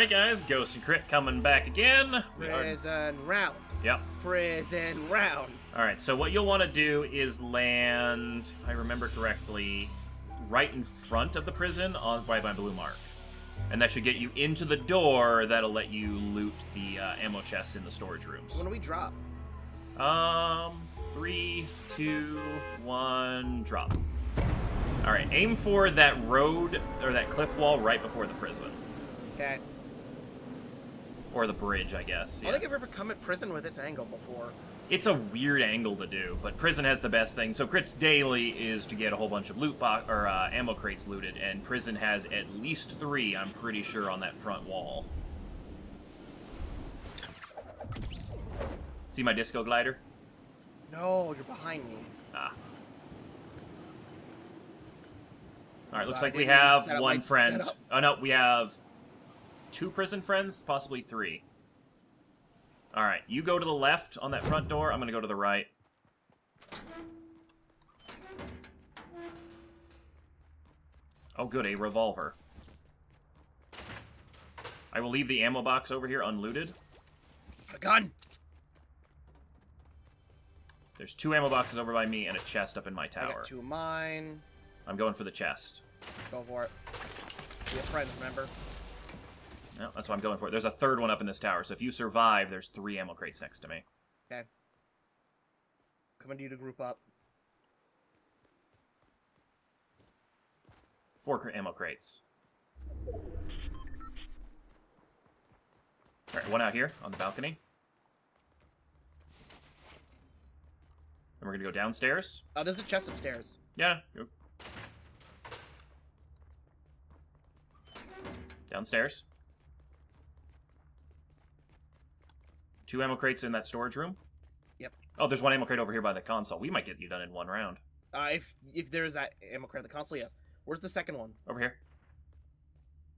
Alright, guys, Ghost and Crit coming back again. We are... Prison round. Yep. Prison round. Alright, so what you'll want to do is land, if I remember correctly, right in front of the prison on by my blue mark. And that should get you into the door that'll let you loot the uh, ammo chests in the storage rooms. When do we drop? Um, three, two, one, drop. All right, aim for that road or that cliff wall right before the prison. Okay. Or the bridge, I guess. I don't think I've ever come at prison with this angle before. It's a weird angle to do, but prison has the best thing. So crits daily is to get a whole bunch of loot box or uh, ammo crates looted, and prison has at least three. I'm pretty sure on that front wall. See my disco glider? No, you're behind me. Ah. All right, looks like we have one friend. Oh no, we have two prison friends, possibly three. All right, you go to the left on that front door. I'm gonna go to the right. Oh, good, a revolver. I will leave the ammo box over here unlooted. A gun. There's two ammo boxes over by me and a chest up in my I tower. got two of mine. I'm going for the chest. Go for it. Be a friend, remember? No, that's what I'm going for. There's a third one up in this tower, so if you survive, there's three ammo crates next to me. Okay. Coming to you to group up. Four ammo crates. Alright, one out here on the balcony. Then we're gonna go downstairs. Oh, there's a chest upstairs. Yeah. Downstairs. Two ammo crates in that storage room. Yep. Oh, there's one ammo crate over here by the console. We might get you done in one round. Uh, if if there's that ammo crate at the console, yes. Where's the second one? Over here.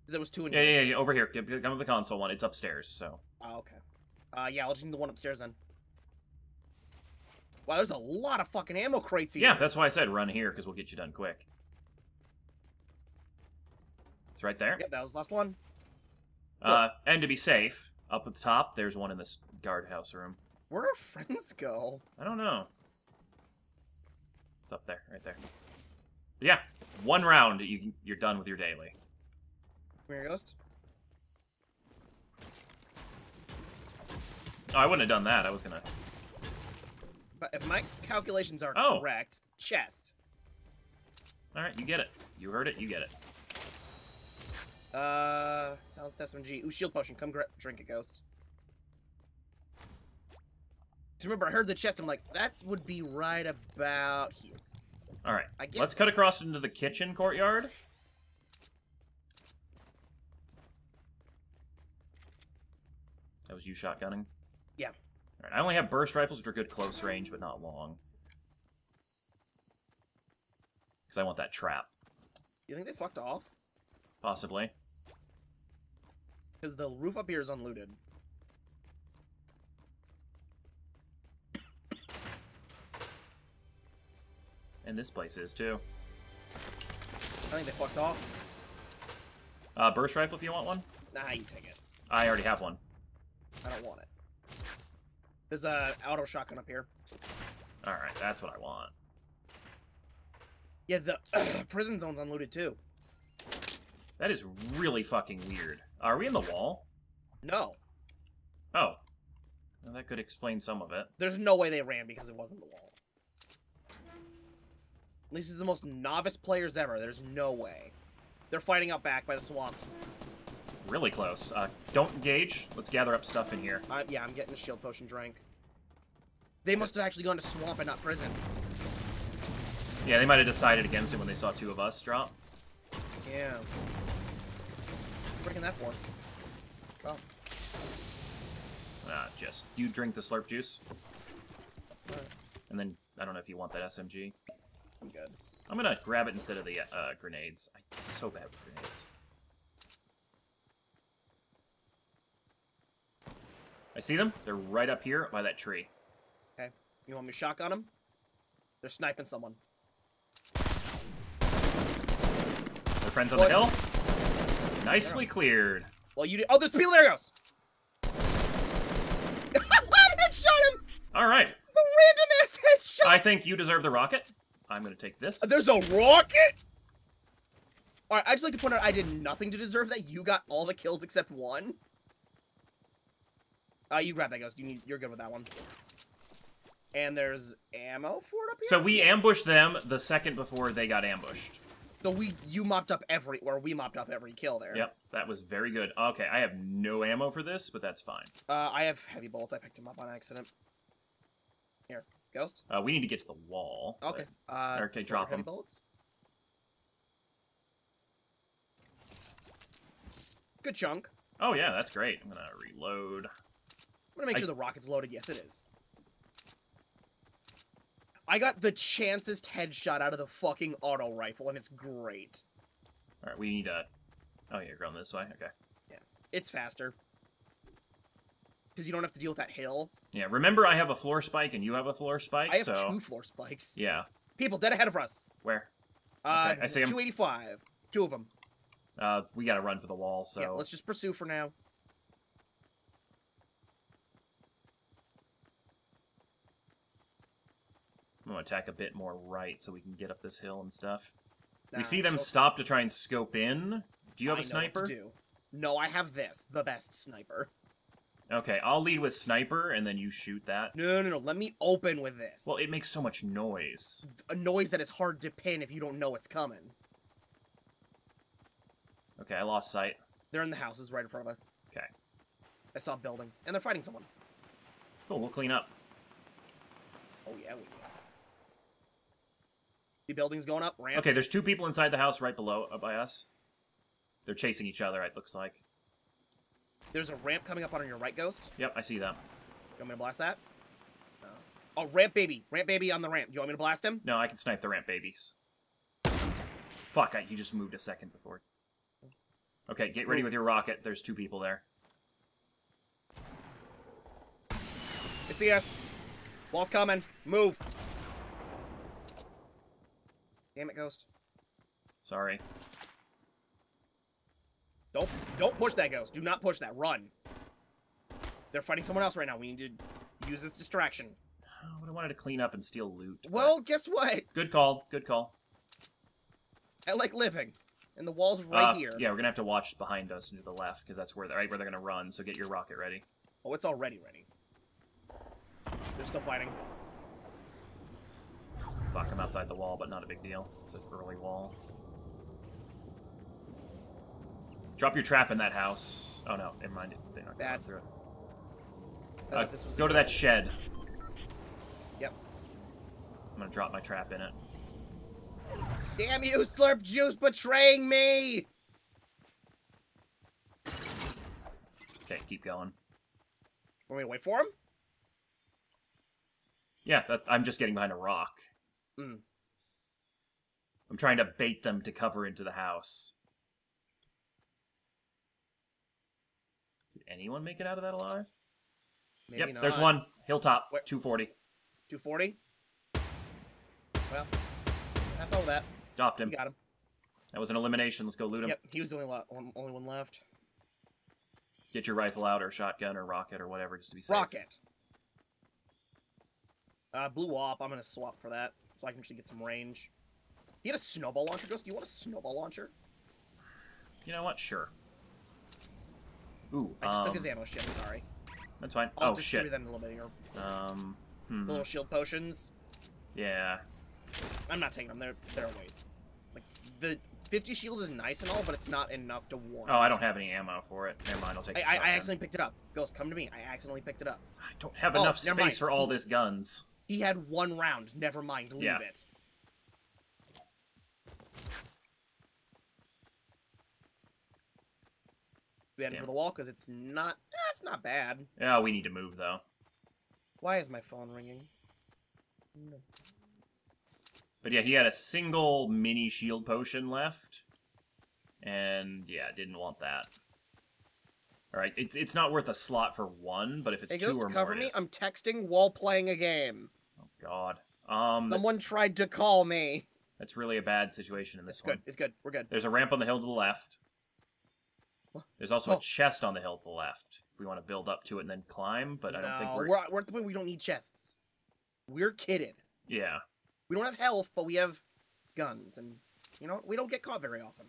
There was two in Yeah, here. yeah, yeah. Over here. Come come to the console one. It's upstairs. So. Oh, okay. Uh, yeah, I'll just need the one upstairs then. Wow, there's a lot of fucking ammo crates here. Yeah, that's why I said run here because we'll get you done quick. It's right there. Yep, that was the last one. Uh, and to be safe, up at the top, there's one in this guardhouse room. Where our friends go? I don't know. It's up there, right there. But yeah, one round, you, you're done with your daily. Come here, Ghost. Oh, I wouldn't have done that. I was gonna. But if my calculations are Oh. correct, chest. All right, you get it. You heard it. You get it. Uh, silence SMG. Ooh, shield potion. Come drink it, Ghost. Remember, I heard the chest. I'm like, that would be right about here. All right. I guess. Let's cut across into the kitchen courtyard. That was you shotgunning? Yeah. Alright, I only have burst rifles, which are good close range, but not long. Because I want that trap, You think they fucked off? possibly. Because the roof up here is unlooted. And this place is, too. I think they fucked off. Uh, burst rifle if you want one? Nah, you take it. I already have one. I don't want it. There's a auto shotgun up here. Alright, that's what I want. Yeah, the prison zone's unlooted too. That is really fucking weird. Are we in the wall? No, Oh. Well, that could explain some of it. there's no way they ran because it wasn't the wall. At least it's the most novice players ever. There's no way. They're fighting out back by the swamp. Really close. Uh, don't engage. Let's gather up stuff in here. Uh, yeah, I'm getting a shield potion drink. They must have actually gone to swamp and not prison. Yeah, they might have decided against it when they saw two of us drop. Yeah. Breaking that for? Oh, Uh, just you drink the slurp juice, alright. and then I don't know if you want that SMG. I'm good. I'm gonna grab it instead of the uh, grenades. I, so bad with grenades. I see them. They're right up here by that tree. Okay. You want me to shotgun them? They're sniping someone. Their friends on the hill. Nicely cleared. Well, you did. Oh, there's people there, Ghost. headshot him. All right. The random ass headshot. I think you deserve the rocket. I'm gonna take this. There's a rocket. All right, I'd just like to point out I did nothing to deserve that. You got all the kills except one. Uh, you grab that ghost. You need. You're good with that one. And there's ammo for it up here. So we ambushed them the second before they got ambushed. So we, you mopped up every, or we mopped up every kill there. Yep, that was very good. Okay, I have no ammo for this, but that's fine. Uh, I have heavy bolts. I picked them up on accident. Here, ghost. Uh, we need to get to the wall. but- Okay. Uh, Okay, drop heavy 'em. bullets. Good chunk. Oh yeah, that's great. I'm gonna reload. I'm gonna make I- sure the rocket's loaded. Yes, it is. I got the chancest headshot out of the fucking auto rifle, and it's great. All right, we need a. Oh, you're going this way. Okay. Yeah. It's faster. Because you don't have to deal with that hill. Yeah. Remember, I have a floor spike and you have a floor spike. I have so two floor spikes. yeah. People dead ahead of us. Where? Uh, Okay, I see 'em. 285. Two of them. Uh, we gotta run for the wall. So Yeah, let's just pursue for now. I'm gonna attack a bit more right so we can get up this hill and stuff. we see them so- stop to try and scope in. Do you have I a know what to sniper? do. No, I have this. The best sniper. Okay, I'll lead with sniper and then you shoot that. No, no, no. Let me open with this. Well, it makes so much noise. a noise that is hard to pin if you don't know it's coming. Okay, I lost sight. They're in the houses right in front of us. Okay. I saw a building, and they're fighting someone. Cool, we'll clean up. Oh yeah, we will. The building's going up. Ramp. Okay, there's two people inside the house right below uh, by us. They're chasing each other, it looks like. There's a ramp coming up on your right, Ghost. Yep, I see them. You want me to blast that? No. Oh, ramp baby. Ramp baby on the ramp. You want me to blast him? No, I can snipe the ramp babies. Fuck, I, you just moved a second before. Okay, get ready with your rocket. There's two people there. They see us. Wall's coming. Move. Damn it, Ghost. Sorry. Don't don't push that ghost. Do not push that. Run. They're fighting someone else right now. We need to use this distraction. But I wanted to clean up and steal loot. Well, guess what? good call. Good call. I like living. And the wall's right Uh, here. Yeah, we're gonna have to watch behind us and to the left because that's where they're right where they're gonna run. So get your rocket ready. Oh, it's already ready. They're still fighting. Fuck, I'm outside the wall, but not a big deal. It's an early wall. Drop your trap in that house. Oh no, never mind. They're not going Bad. through it. Uh, this was go to that shed. Yep. I'm gonna drop my trap in it. Damn you, Slurp Juice, betraying me! Okay, keep going. Want me to wait for him? Yeah, that, I'm just getting behind a rock. Mm. I'm trying to bait them to cover into the house. Anyone make it out of that alive? Maybe yep, not. there's one. Hilltop, Where- 240. 240? Well, I thought that. Dropped You him. got him. That was an elimination. Let's go loot him. Yep, he was the only, only one left. Get your rifle out, or shotgun, or rocket, or whatever, just to be safe. Rocket. Uh, blew up. I'm gonna swap for that, so I can actually get some range. You had a snowball launcher, Ghost? Do you want a snowball launcher? You know what? Sure. Ooh, I just um, took his ammo ship, sorry. that's fine. I'll oh, distribute shit. that in a little bit here. Um, hmm. Little shield potions. Yeah. I'm not taking them. They're they're a waste. Like the 50 shields is nice and all, but it's not enough to warrant. Oh, I don't have any ammo for it. Never mind, I'll take I, I, I accidentally picked it up. Ghost, come to me. I accidentally picked it up. I don't have Oh, enough space mind. for all He- this guns. He had one round. Never mind. Leave Yeah. it. We heading Damn. for the wall because it's not. it's not bad. Yeah, we need to move though. Why is my phone ringing? No. But yeah, he had a single mini shield potion left. And yeah, didn't want that. Alright, it's it's not worth a slot for one, but if it's Hey, two or cover more, me. I'm texting while playing a game. Oh god. Um Someone that's, tried to call me. that's really a bad situation in this It's one. good. It's good. We're good. There's a ramp on the hill to the left. There's also Oh. a chest on the hill to the left. If we want to build up to it and then climb, but I don't think we're. we're, at- we're at the point we don't need chests. We're kidding. Yeah. We don't have health, but we have guns, and you know we don't get caught very often.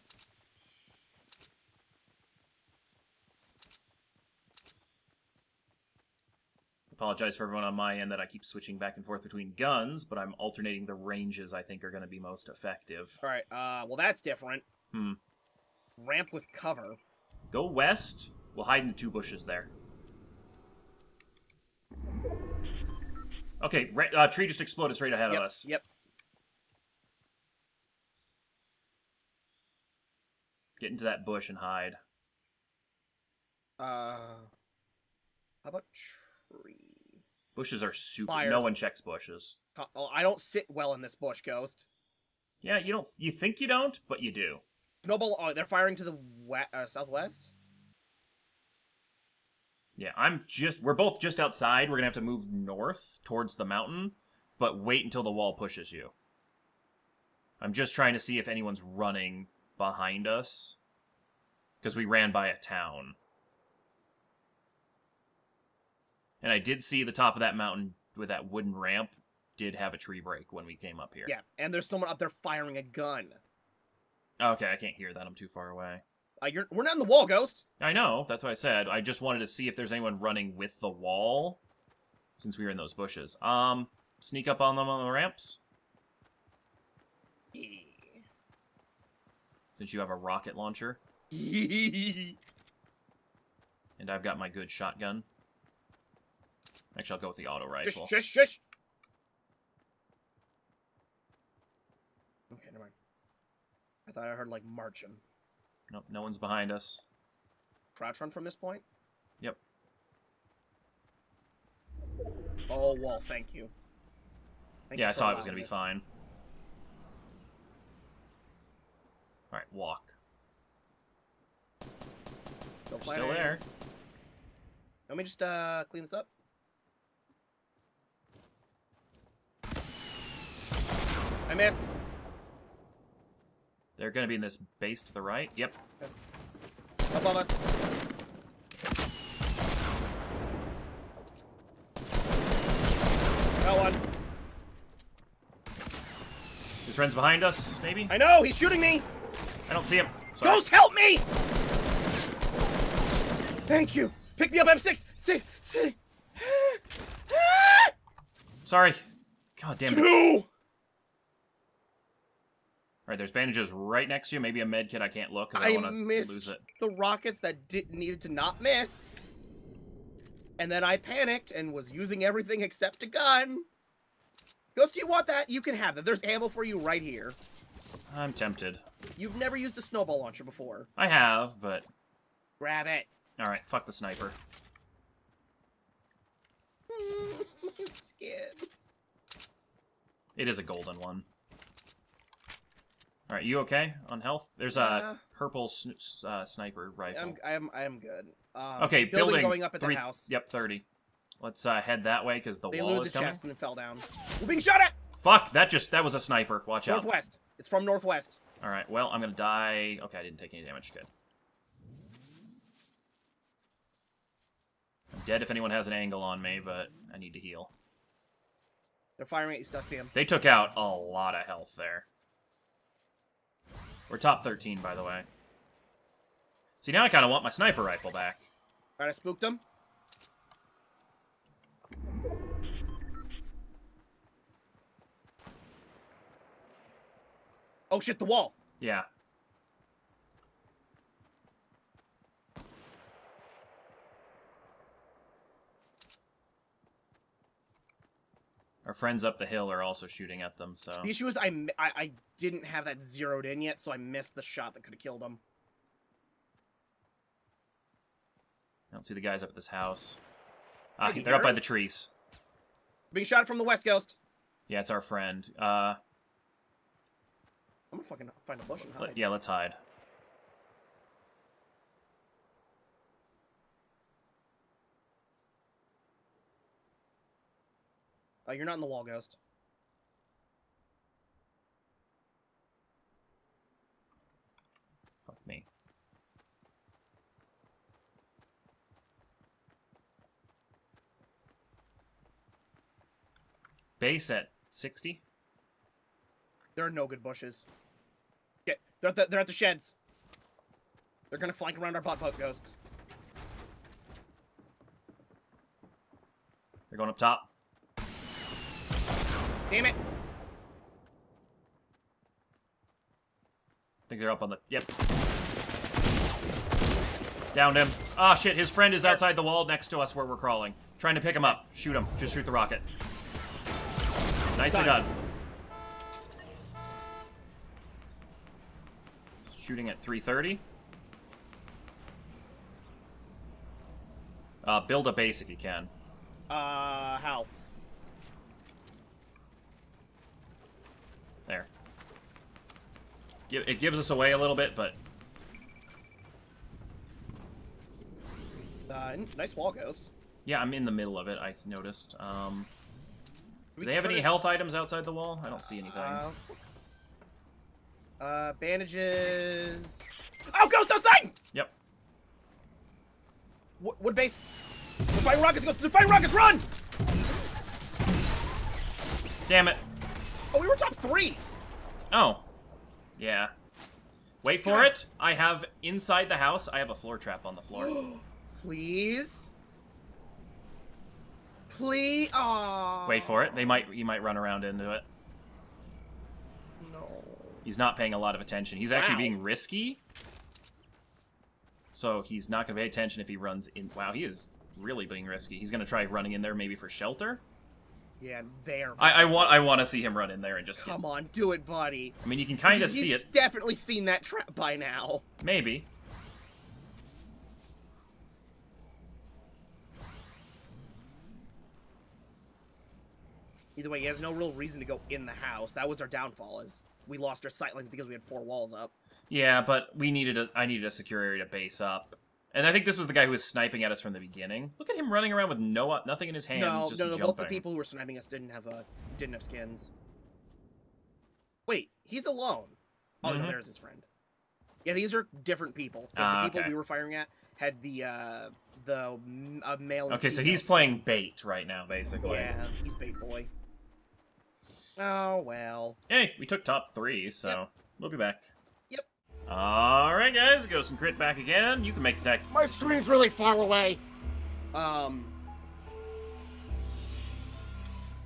Apologize for everyone on my end that I keep switching back and forth between guns, but I'm alternating the ranges I think are going to be most effective. All right. Uh, well that's different. Hmm. Ramp with cover. Go west. We'll hide in the two bushes there. Okay, uh, tree just exploded straight ahead yep. of us. Yep. Get into that bush and hide. Uh, how about tree? Bushes are super. Fire. No one checks bushes. Oh, I don't sit well in this bush, Ghost. Yeah, you don't. You think you don't, but you do. Noble, oh, they're firing to the we- uh, southwest. Yeah, I'm just. We're both just outside. We're gonna have to move north towards the mountain, but wait until the wall pushes you. I'm just trying to see if anyone's running behind us, because we ran by a town. And I did see the top of that mountain with that wooden ramp did have a tree break when we came up here. Yeah, and there's someone up there firing a gun. Okay, I can't hear that. I'm too far away. Uh, you're, we're not in the wall, Ghost. I know. That's what I said. I just wanted to see if there's anyone running with the wall, since we were in those bushes. Um, sneak up on them on the ramps, since you have a rocket launcher, and I've got my good shotgun. Actually, I'll go with the auto rifle. shush, shush. Okay, never mind. I thought I heard like marching. Nope, no one's behind us. Crouch run from this point. Yep. Oh wall, thank you. Thank yeah, you I saw it was gonna be fine. All right, walk. Still, Still there. Let me just uh clean this up. I missed. They're gonna be in this base to the right. Yep. Above us. Got one. His friends behind us, maybe. I know, he's shooting me! I don't see him. Sorry. Ghost, help me! Thank you. Pick me up, M6! Six, six. Sorry. God damn it. All right, there's bandages right next to you. Maybe a med kit. I can't look I, I want to lose missed it. the rockets that did needed to not miss. And then I panicked and was using everything except a gun. Ghost, do you want that? You can have it. There's ammo for you right here. I'm tempted. You've never used a snowball launcher before. I have, but Grab it. all right. Fuck the sniper. My skin. It is a golden one. All right, you okay on health? There's a purple sn- uh, sniper rifle. I'm I'm I'm good. Um, okay, building, building going up at three- the house. Yep, thirty. Let's uh, head that way because the They wall is the coming. chest and then fell down. We're being shot at. Fuck! That just that was a sniper. Watch out. Northwest. It's from northwest. All right. Well, I'm gonna die. Okay, I didn't take any damage. Good. I'm dead if anyone has an angle on me, but I need to heal. They're firing at you. They took out a lot of health there. We're top 13, by the way. See, now I kind of want my sniper rifle back. Alright, I spooked them. Oh shit, the wall. Yeah. Friends up the hill are also shooting at them, so... The issue is I, I I didn't have that zeroed in yet, so I missed the shot that could have killed them. I don't see the guys up at this house. Ah, Hey, they're up by the trees. Being shot from the west, Ghost. Yeah, it's our friend. Uh, I'm gonna fucking find a bush and hide. let- yeah, let's hide. Uh, you're not in the wall, Ghost. Fuck me. Base at 60? There are no good bushes. Get, they're, at the, they're at the sheds. They're gonna flank around our bot boat, Ghost. They're going up top. Damn it! I think they're up on the. Yep. Downed him. Ah, shit. His friend is outside the wall next to us where we're crawling. Trying to pick him up. Shoot him. Just shoot the rocket. Nicely Done. done. Shooting at 330. Uh, build a base if you can. Uh, how? There. It gives us away a little bit, but Uh, nice wall ghost. yeah, I'm in the middle of it, I noticed. Um, do We they have any to- health items outside the wall? I don't see anything. Uh, uh, bandages. Oh, ghost outside! Yep. Wood, wood base. The fighting rockets, ghost. The fighting rockets, run! Damn it. Oh, we were top three. Oh. Yeah. Wait for God. it. I have inside the house. I have a floor trap on the floor. Please. Please. Aww. Wait for it. They might. He might run around into it. No. He's not paying a lot of attention. He's actually Wow. being risky. So he's not going to pay attention if he runs in. Wow, he is really being risky. He's going to try running in there maybe for shelter. Yeah, there. I, I want. I want to see him run in there and just. Get, Come on, do it, buddy. I mean, you can kind of see he's it. definitely seen that trap by now. Maybe. Either way, he has no real reason to go in the house. That was our downfall, is we lost our sight lines because we had four walls up. Yeah, but we needed a. I needed a secure area to base up. And I think this was the guy who was sniping at us from the beginning. Look at him running around with no nothing in his hands. no, no, no. Both the people who were sniping us didn't have a didn't have skins. Wait, he's alone. Oh no, Mhm. there's his friend. Yeah, these are different people. Ah, the people okay. we were firing at had the uh the mm, uh, male. Okay, so he's skin. playing bait right now, basically. Yeah, he's bait boy. Oh well. Hey, we took top three, so Yep. we'll be back. Yep. All right, guys, Ghost and Crit back again. You can make the deck. My screen's really far away. Um.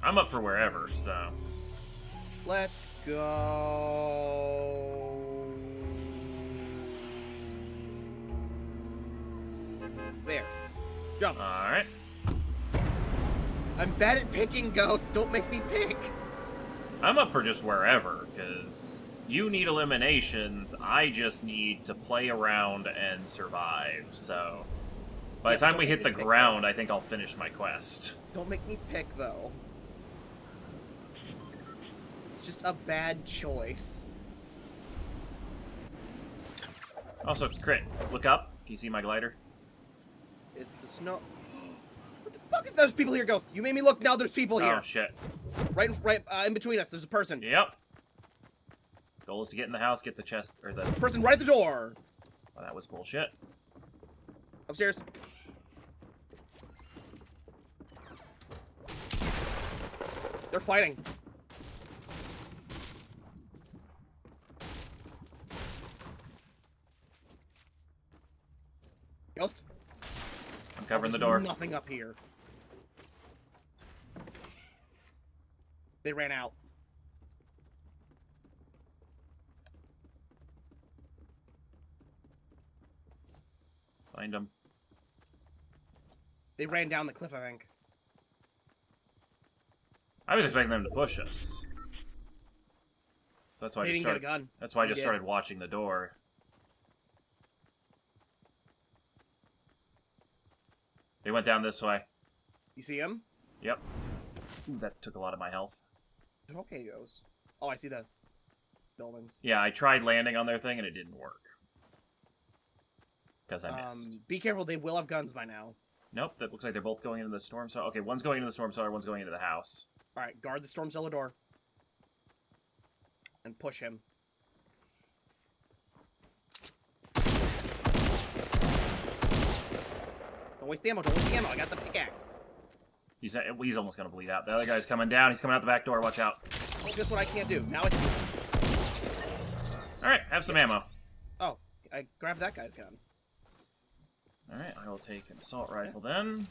I'm up for wherever, so. Let's go. There. Jump. All right. I'm bad at picking ghosts. Don't make me pick. I'm up for just wherever, because you need eliminations. I just need to play around and survive, so. By Yeah, the time we hit the ground. I think I'll finish my quest. Don't make me pick though. It's just a bad choice. Also, Crit, look up. Can you see my glider? It's the snow. What the fuck is those people here, Ghost? You made me look. Now there's people here. Oh, shit. Right, right uh, in between us. There's a person. Yep. Goal is to get in the house, get the chest, or the. Person right at the door. Oh, that was bullshit. Upstairs. They're fighting. Ghost. I'm covering the door. Nothing up here. They ran out. Find him. They ran down the cliff, I think. I was expecting them to push us. So that's why I they just didn't started. get a gun. That's why I just started watching the door. They went down this way. You see him? Yep. Ooh, that took a lot of my health. Okay, Ghost. Oh, I see the buildings. Yeah, I tried landing on their thing and it didn't work. Because I missed. Um, be careful, they will have guns by now. Nope, that looks like they're both going into the storm cellar. Okay, one's going into the storm cellar, one's going into the house. Alright, guard the storm cellar door. And push him. Don't waste ammo, don't waste ammo, I got the pickaxe. He's He's, he's almost gonna bleed out. The other guy's coming down. He's coming out the back door. Watch out. Oh, guess what I can't do? Now I can do All right, have some ammo. Oh, I grabbed that guy's gun. All right, I will take an assault rifle then.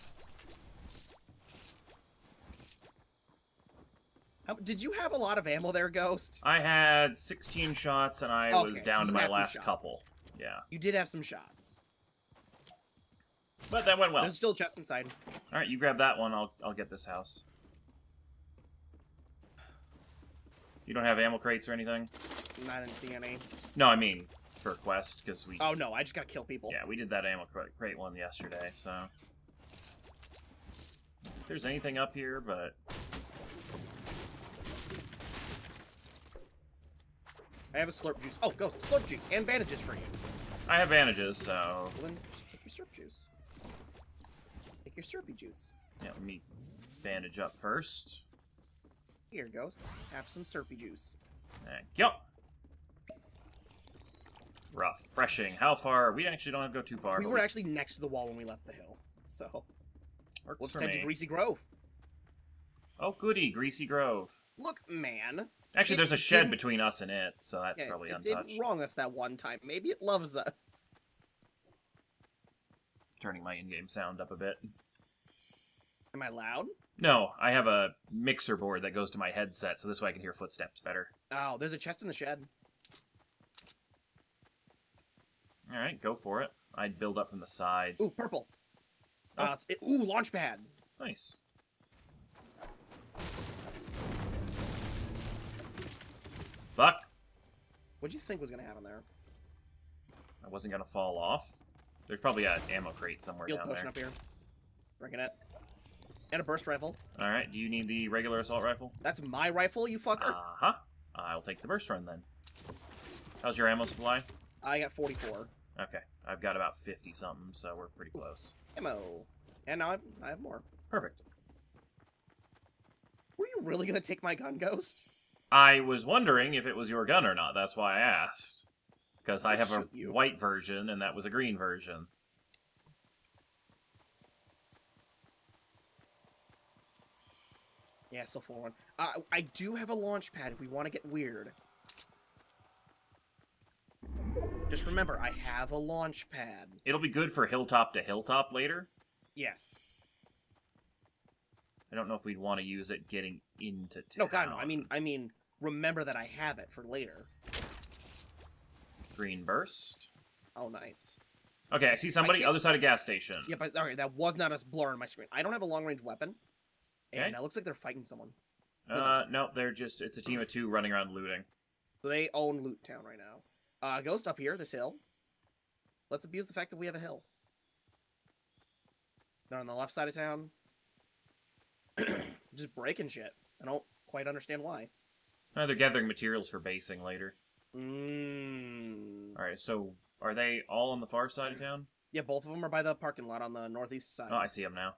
How, did you have a lot of ammo there, Ghost? I had 16 shots, and I was down so to my last couple. Yeah, You did have some shots. but that went well. There's still a chest inside. All right, you grab that one. I'll I'll get this house. You don't have ammo crates or anything? I didn't see any. No, I mean quest because we. Oh no, I just gotta kill people. Yeah, we did that ammo cra- crate one yesterday, so. If there's anything up here, but I have a slurp juice. Oh, Ghost, slurp juice and bandages for you. I have bandages, so Well, then just take your slurp juice. Take your slurpy juice. yeah, let me bandage up first. Here, Ghost. Have some slurpy juice. Thank you. Refreshing. How far? We actually don't have to go too far. we were actually next to the wall when we left the hill. So, works let's head to. Greasy Grove. Oh, goody, Greasy Grove. Look, man. Actually, It there's a shed between us and it, so that's Yeah, probably it untouched. didn't wrong us that one time. Maybe it loves us. Turning my in-game sound up a bit. Am I loud? No, I have a mixer board that goes to my headset, so this way I can hear footsteps better. Oh, there's a chest in the shed. All right, go for it. I'd build up from the side. Ooh, purple. Oh. Uh, it, ooh, launch pad. Nice. Fuck. What do you think was gonna happen there? I wasn't gonna fall off. There's probably an ammo crate somewhere Field down there. up here. Bringing it. And a burst rifle. All right, do you need the regular assault rifle? That's my rifle, you fucker. Uh huh. I'll take the burst run then. How's your ammo supply? I got 44 Okay, I've got about 50 something, so we're pretty close. ammo. And now I've, I have more. Perfect. Were you really gonna take my gun, Ghost? I was wondering if it was your gun or not. That's why I asked. Because I have a you. white version, and that was a green version. Yeah, still full one. Uh, I do have a launch pad if we want to get weird. Just remember, I have a launch pad. It'll be good for hilltop to hilltop later. Yes. I don't know if we'd want to use it getting into town. No, God, no. I mean, I mean, remember that I have it for later. green burst. Oh, nice. Okay, I see somebody can't- other side of gas station. Yeah, but okay, that was not a blur on my screen. I don't have a long range weapon, and Okay. it looks like they're fighting someone. Uh, no, they're just it's a team of two running around looting. So they own Loot Town right now. Uh, Ghost up here, this hill. Let's abuse the fact that we have a hill. They're on the left side of town. Just breaking shit. I don't quite understand why. Uh, they're gathering materials for basing later. Mm. All right, so are they all on the far side of town? Yeah, both of them are by the parking lot on the northeast side. Oh, I see them now.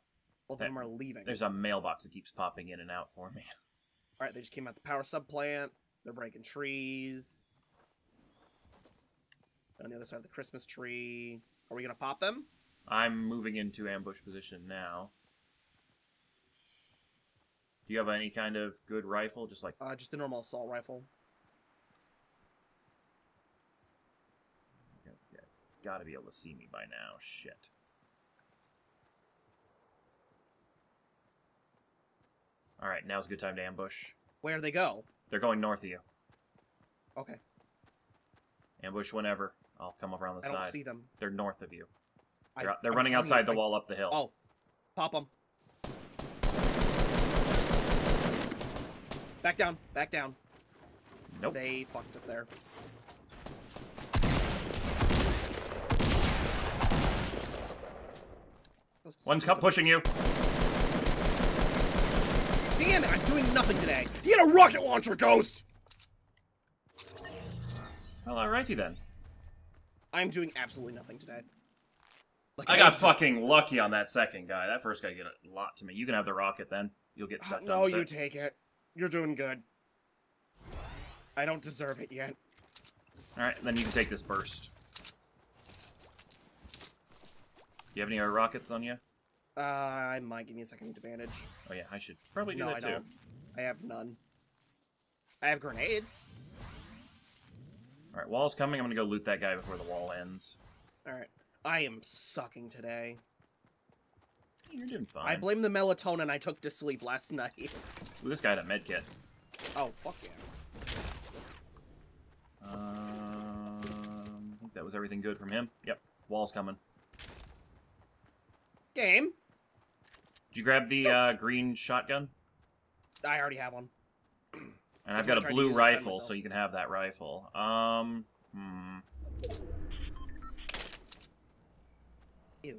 both of them are leaving. There's a mailbox that keeps popping in and out for me. All right, they just came out the power sub plant. They're breaking trees. On the other side of the Christmas tree. Are we gonna pop them? I'm moving into ambush position now. Do you have any kind of good rifle? Just like Uh, just a normal assault rifle. yeah, gotta be able to see me by now. Shit. All right, now's a good time to ambush. Where'd they go? They're going north of you. Okay, Ambush whenever. I'll come around the side. I don't see them. They're north of you. They're, they're running telling you, outside the I- wall up the hill. Oh, pop them. Back down, back down. nope. They fucked us there. One's cup pushing you. Damn it, I'm doing nothing today. You had a rocket launcher, Ghost! Well, alrighty then. I'm doing absolutely nothing today. Like, I got just- fucking lucky on that second guy. That first guy did a lot to me. You can have the rocket then. You'll get Uh, stuff no, you it. take it. You're doing good. I don't deserve it yet. All right, then you can take this burst. Do you have any other rockets on you? Uh, I might give me a second advantage. Oh yeah, I should probably do no, that I too. don't. I have none. I have grenades. All right, wall's coming. I'm gonna go loot that guy before the wall ends. All right. I am sucking today. You're doing fine. I blame the melatonin I took to sleep last night. Ooh, this guy had a med kit. Oh, fuck yeah. Um, I think that was everything good from him. Yep, wall's coming. Game. Did you grab the uh, green shotgun? I already have one. And I've got a blue use it to defend rifle, so you can have that rifle. Um, hmm. Ew.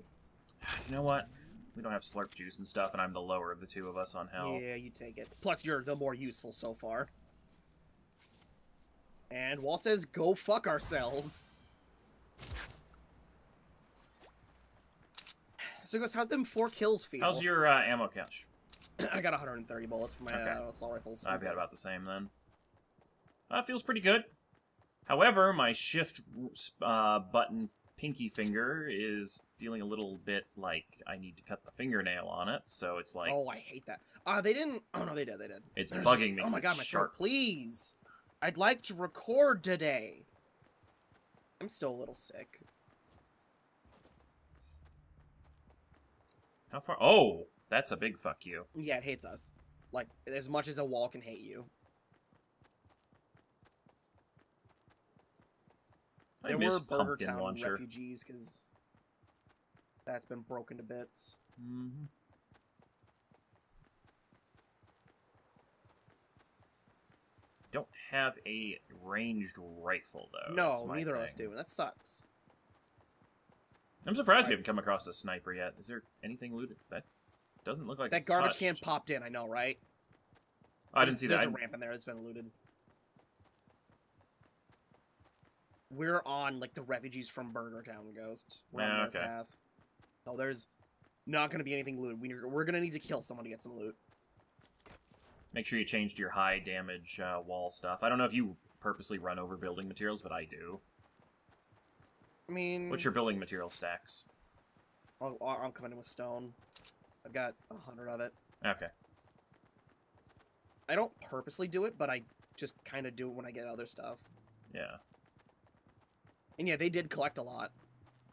You know what? We don't have slurp juice and stuff, and I'm the lower of the two of us on health. Yeah, you take it. Plus, you're the more useful so far. And Wall says, go fuck ourselves. So, Ghost, how's them four kills feel? How's your uh, ammo couch? I got 130 bullets for my Okay. uh, assault rifles. I've got about the same then. That feels pretty good. However, my shift uh, button pinky finger is feeling a little bit like I need to cut the fingernail on it, so it's like oh, I hate that. Uh, they didn't. Oh no, they did. They did. it's There's bugging just- me. Oh my god, my sharp. throat, please. I'd like to record today. I'm still a little sick. How far? Oh, that's a big fuck you. Yeah, it hates us. Like as much as a wall can hate you. I there miss were Burger Town launcher. refugees because that's been broken to bits. Mhm. Don't have a ranged rifle though. no, neither of us do, and that sucks. I'm surprised we haven't come across a sniper yet. Is there anything looted? That doesn't look like that garbage touched. can popped in. I know, right? Oh, I didn't see that. There's a ramp in there that's been looted. We're on like the refugees from Burger Town Ghost. We're on Ah, okay. path. So there's not gonna be anything looted. We, we're gonna need to kill someone to get some loot. Make sure you changed your high damage uh, wall stuff. I don't know if you purposely run over building materials, but I do. I mean, What's your building material stacks? I'll, I'll- I'm coming in with stone. I've got a hundred of it. Okay. I don't purposely do it, but I just kind of do it when I get other stuff. Yeah. And yeah, they did collect a lot.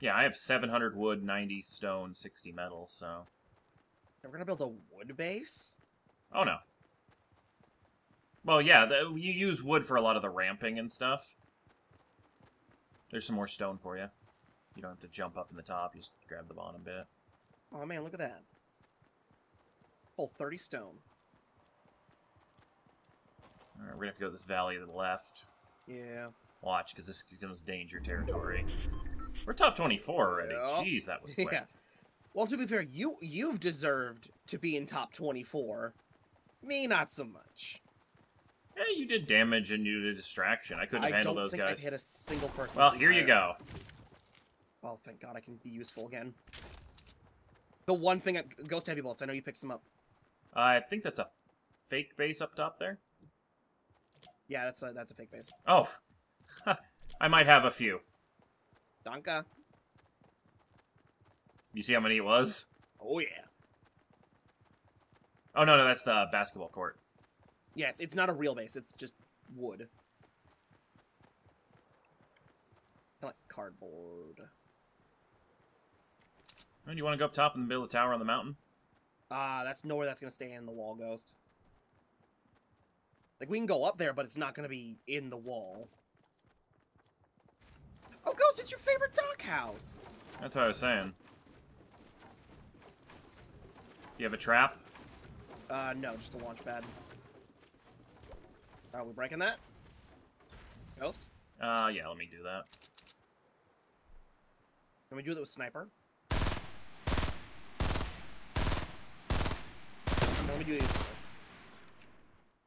Yeah, I have 700 wood, 90 stone, 60 metal, so... We're gonna build a wood base. Oh, no. Well, yeah, the, you use wood for a lot of the ramping and stuff. There's some more stone for you. You don't have to jump up in the top, you just grab the bottom bit. Oh man, look at that. Whole 30 stone. Alright, we're gonna have to go this valley to the left. Yeah. Watch, because this becomes danger territory. We're top 24 already. Yep. Jeez, that was quick. Yeah. Well, to be fair, you you've deserved to be in top 24. Me, not so much. Yeah, you did damage and you did distraction. I couldn't have I handled don't those think guys. I've hit a single person. Well, here you go. Oh, thank God, I can be useful again. The one thing, that Ghost Heavy Bolts. I know you picked some up. I think that's a fake base up top there. Yeah, that's a that's a fake base. Oh, I might have a few. Donka. You see how many it was? Oh yeah. Oh no, no, that's the basketball court. Yeah, it's, it's not a real base. It's just wood. Of like cardboard. Do you want to go up top and build a tower on the mountain? Ah, that's nowhere that's gonna stay in the wall, Ghost. Like we can go up there, but it's not gonna be in the wall. Oh, Ghost, it's your favorite dock house. That's what I was saying. You have a trap? Uh, no, just a launch pad. Are we breaking that? Ghost? Uh, yeah, let me do that. Can we do that with sniper? Let me do these.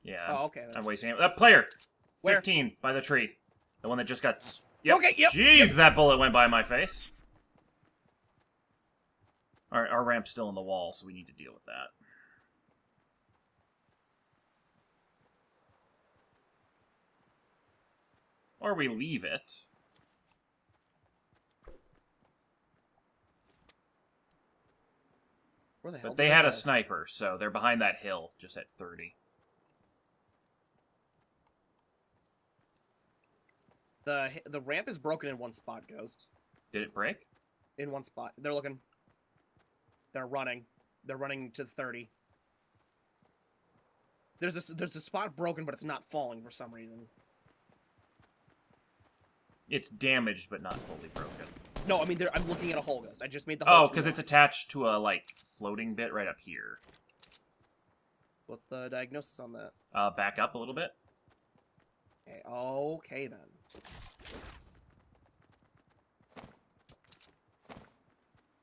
Yeah, Oh, okay. I'm wasting it. That player! Where? 15 by the tree. The one that just got. Yep. Okay, yep, Jeez, that bullet went by my face. Alright, our ramp's still in the wall, so we need to deal with that. Or we leave it. Where the hell? But they had a sniper, so they're behind that hill, just at 30. The the ramp is broken in one spot, Ghost. Did it break? In one spot. They're looking. They're running. They're running to 30. There's a there's a spot broken, but it's not falling for some reason. It's damaged, but not fully broken. No, I mean there, I'm looking at a hole, Ghost. I just made the hole. Oh, because it's attached to a, like, floating bit right up here. What's the diagnosis on that? Uh, back up a little bit. Okay, okay then.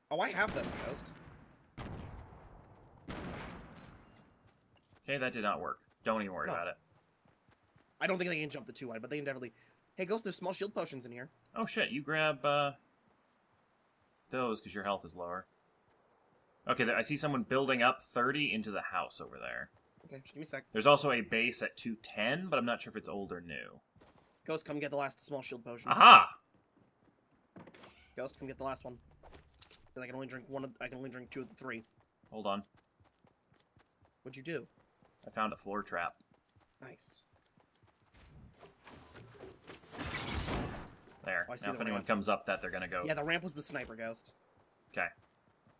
Oh, I have those, Ghost. Okay, that did not work. Don't even worry No. about it. I don't think they can jump the two wide, but they can definitely. Hey, Ghost, there's small shield potions in here. Oh shit, you grab uh those because your health is lower. Okay, there, I see someone building up 30 into the house over there. Okay, just give me a sec. There's also a base at 210, but I'm not sure if it's old or new. Ghost, come get the last small shield potion. Aha! Ghost, come get the last one. 'Cause I can only drink one. Of, I can only drink two of the three. Hold on. What'd you do? I found a floor trap. Nice. There. Oh, now, if anyone ramp. comes up that, they're gonna go. Yeah, the ramp was the sniper, Ghost. Okay.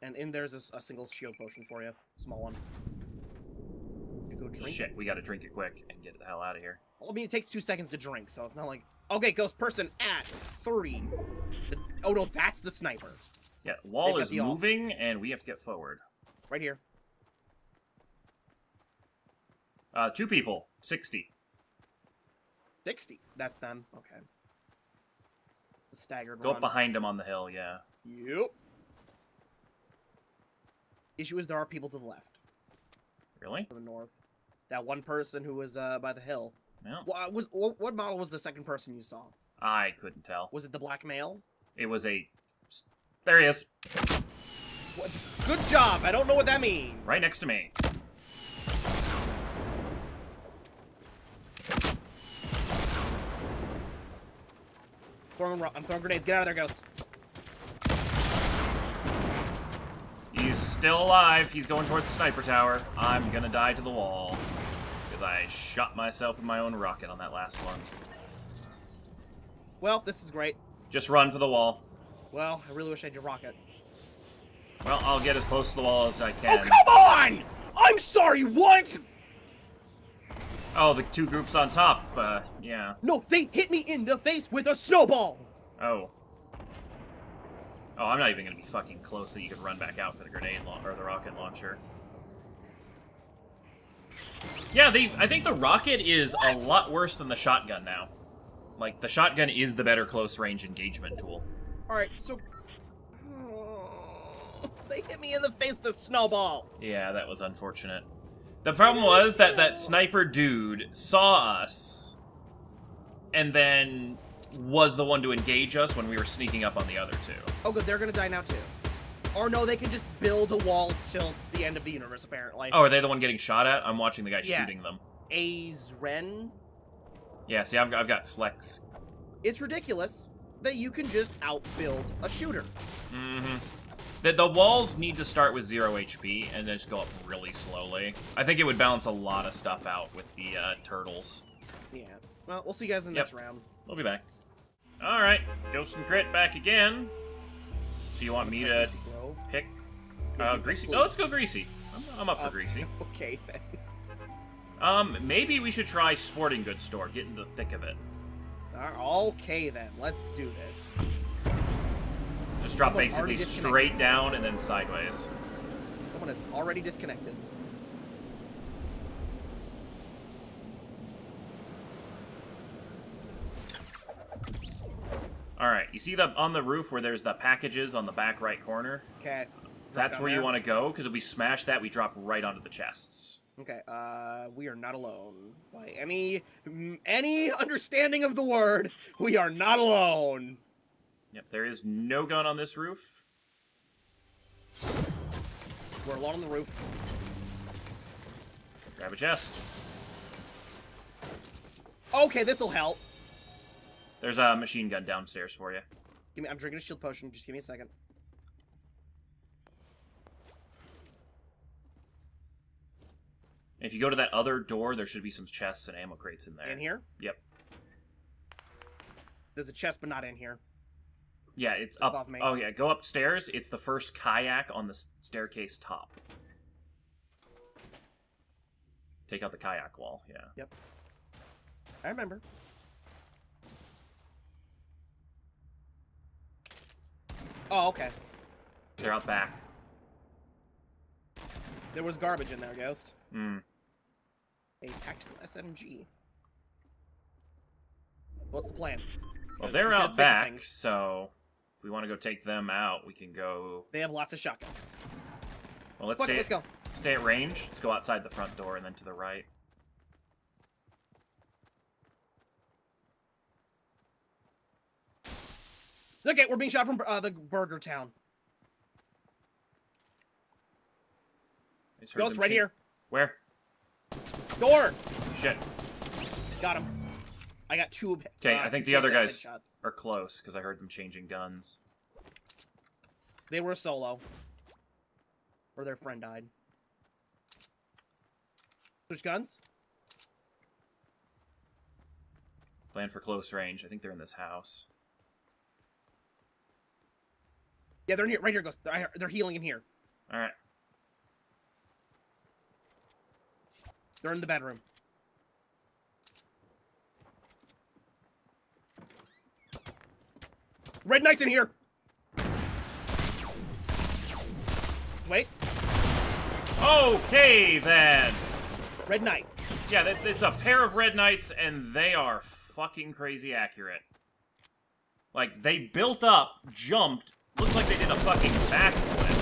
And in there's a single shield potion for you, small one. You go drink. Shit, we gotta drink it quick and get the hell out of here. Well, I mean, it takes two seconds to drink, so it's not like. Okay, ghost person at three. To... Oh no, that's the sniper. Yeah, wall is moving, and we have to get forward. Right here. Uh, two people. 60. 60. That's them. Okay. Staggered Go run. up behind him on the hill, yeah. Yep. Issue is there are people to the left, Really? to the north. That one person who was uh, by the hill. Yeah. What was what, what model was the second person you saw? I couldn't tell. Was it the black male? It was a... There he is. What? Good job. I don't know what that means. Right next to me. Throwing, I'm throwing grenades. Get out of there, ghost. He's still alive. He's going towards the sniper tower. I'm gonna die to the wall. Because I shot myself with my own rocket on that last one. Well, this is great. Just run for the wall. Well, I really wish I had your rocket. Well, I'll get as close to the wall as I oh, can. Oh, come on! I'm sorry, what? Oh, the two groups on top. Uh, yeah. No, they hit me in the face with a snowball! Oh. Oh, I'm not even gonna be fucking close that you could run back out for the grenade or the rocket launcher. Yeah, they. I think the rocket is a lot worse than the shotgun now. Like the shotgun is the better close range engagement tool. Alright, so. They hit me in the face with a snowball! Yeah, that was unfortunate. The problem was that that sniper dude saw us, and then was the one to engage us when we were sneaking up on the other two. Oh, good, they're gonna die now too. Or no, they can just build a wall till the end of the universe, apparently. Oh, are they the one getting shot at? I'm watching the guy Yeah. shooting them. Azren? Yeah, see, I've, I've got flex. It's ridiculous that you can just outbuild a shooter. Mm-hmm. The, the walls need to start with zero HP and then just go up really slowly. I think it would balance a lot of stuff out with the uh, turtles. Yeah. Well, we'll see you guys in the Yep. next round. We'll be back. All right, Ghost and Crit back again. So you want me to Greasy pick uh, Greasy? pick, Oh, let's go Greasy. I'm, I'm up for Uh, Greasy. Okay, then. Um, maybe we should try Sporting Goods Store. Get in the thick of it. Uh, Okay, then. Let's do this. Just drop Someone basically straight down and then sideways. Someone is already disconnected. All right, you see the on the roof where there's the packages on the back right corner? Okay. That's where you want to go, because if we smash that, we drop right onto the chests. Okay, uh, we are not alone. By any any understanding of the word, we are not alone. Yep, there is no gun on this roof. We're alone on the roof. Grab a chest. Okay, this'll help. There's a machine gun downstairs for you. Give me. I'm drinking a shield potion. Just give me a second. If you go to that other door, there should be some chests and ammo crates in there. In here? Yep. There's a chest, but not in here. Yeah, it's up. Above me. Oh yeah, go upstairs. It's the first kayak on the staircase top. Take out the kayak wall. Yeah. Yep. I remember. Oh, okay. They're out back. There was garbage in there, Ghost. Hmm. A tactical SMG. What's the plan? Well, they're out back, things. so we want to go take them out, we can go. They have lots of shotguns. Well, let's Fuck it, stay. let's go. Stay at range. Let's go outside the front door and then to the right. Okay, we're being shot from uh, the Burger Town. Ghost, right here. Where? Door. Shit. Got him. I got two. Okay, uh, I think the other guys are close because I heard them changing guns. They were solo. Or their friend died. Switch guns? Plan for close range. I think they're in this house. Yeah, they're in here. Right here, Ghost. They're, they're healing in here. All right. They're in the bedroom. Red Knight's in here. Wait, Okay then. Red Knight. Yeah, that, it's a pair of red knights, and they are fucking crazy accurate. Like they built up, jumped, looked like they did a fucking backflip.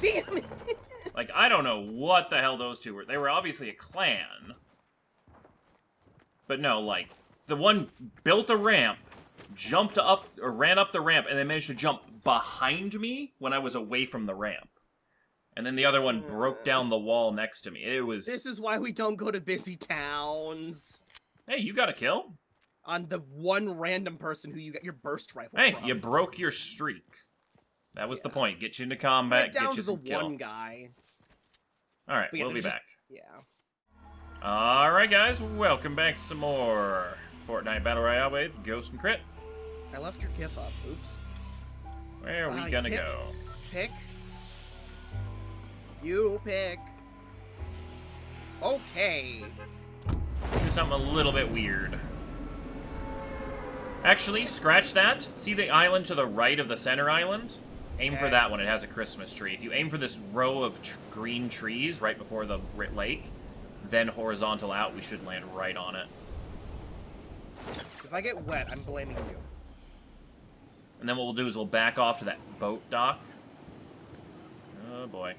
Damn it! Like I don't know what the hell those two were. They were obviously a clan. But no, like the one built a ramp, jumped up or ran up the ramp, and they managed to jump behind me when I was away from the ramp. And then the other one broke down the wall next to me. It was This is why we don't go to busy towns. Hey, you got a kill? On the one random person who you got your burst rifle Hey, from. you broke your streak. That was the point. Get you into combat, down get to you the kill. one guy. All right, yeah, we'll be back. Yeah. All right, guys, welcome back to some more Fortnite Battle Royale with Ghost and Crit. I left your GIF up. Oops. Where are we you gonna pick- go? Pick. You pick. Okay. Do something a little bit weird. Actually, scratch that. See the island to the right of the center island? Aim for that one. It has a Christmas tree. If you aim for this row of tr- green trees right before the lake, then horizontal out, we should land right on it. If I get wet, I'm blaming you. And then what we'll do is we'll back off to that boat dock. Oh boy.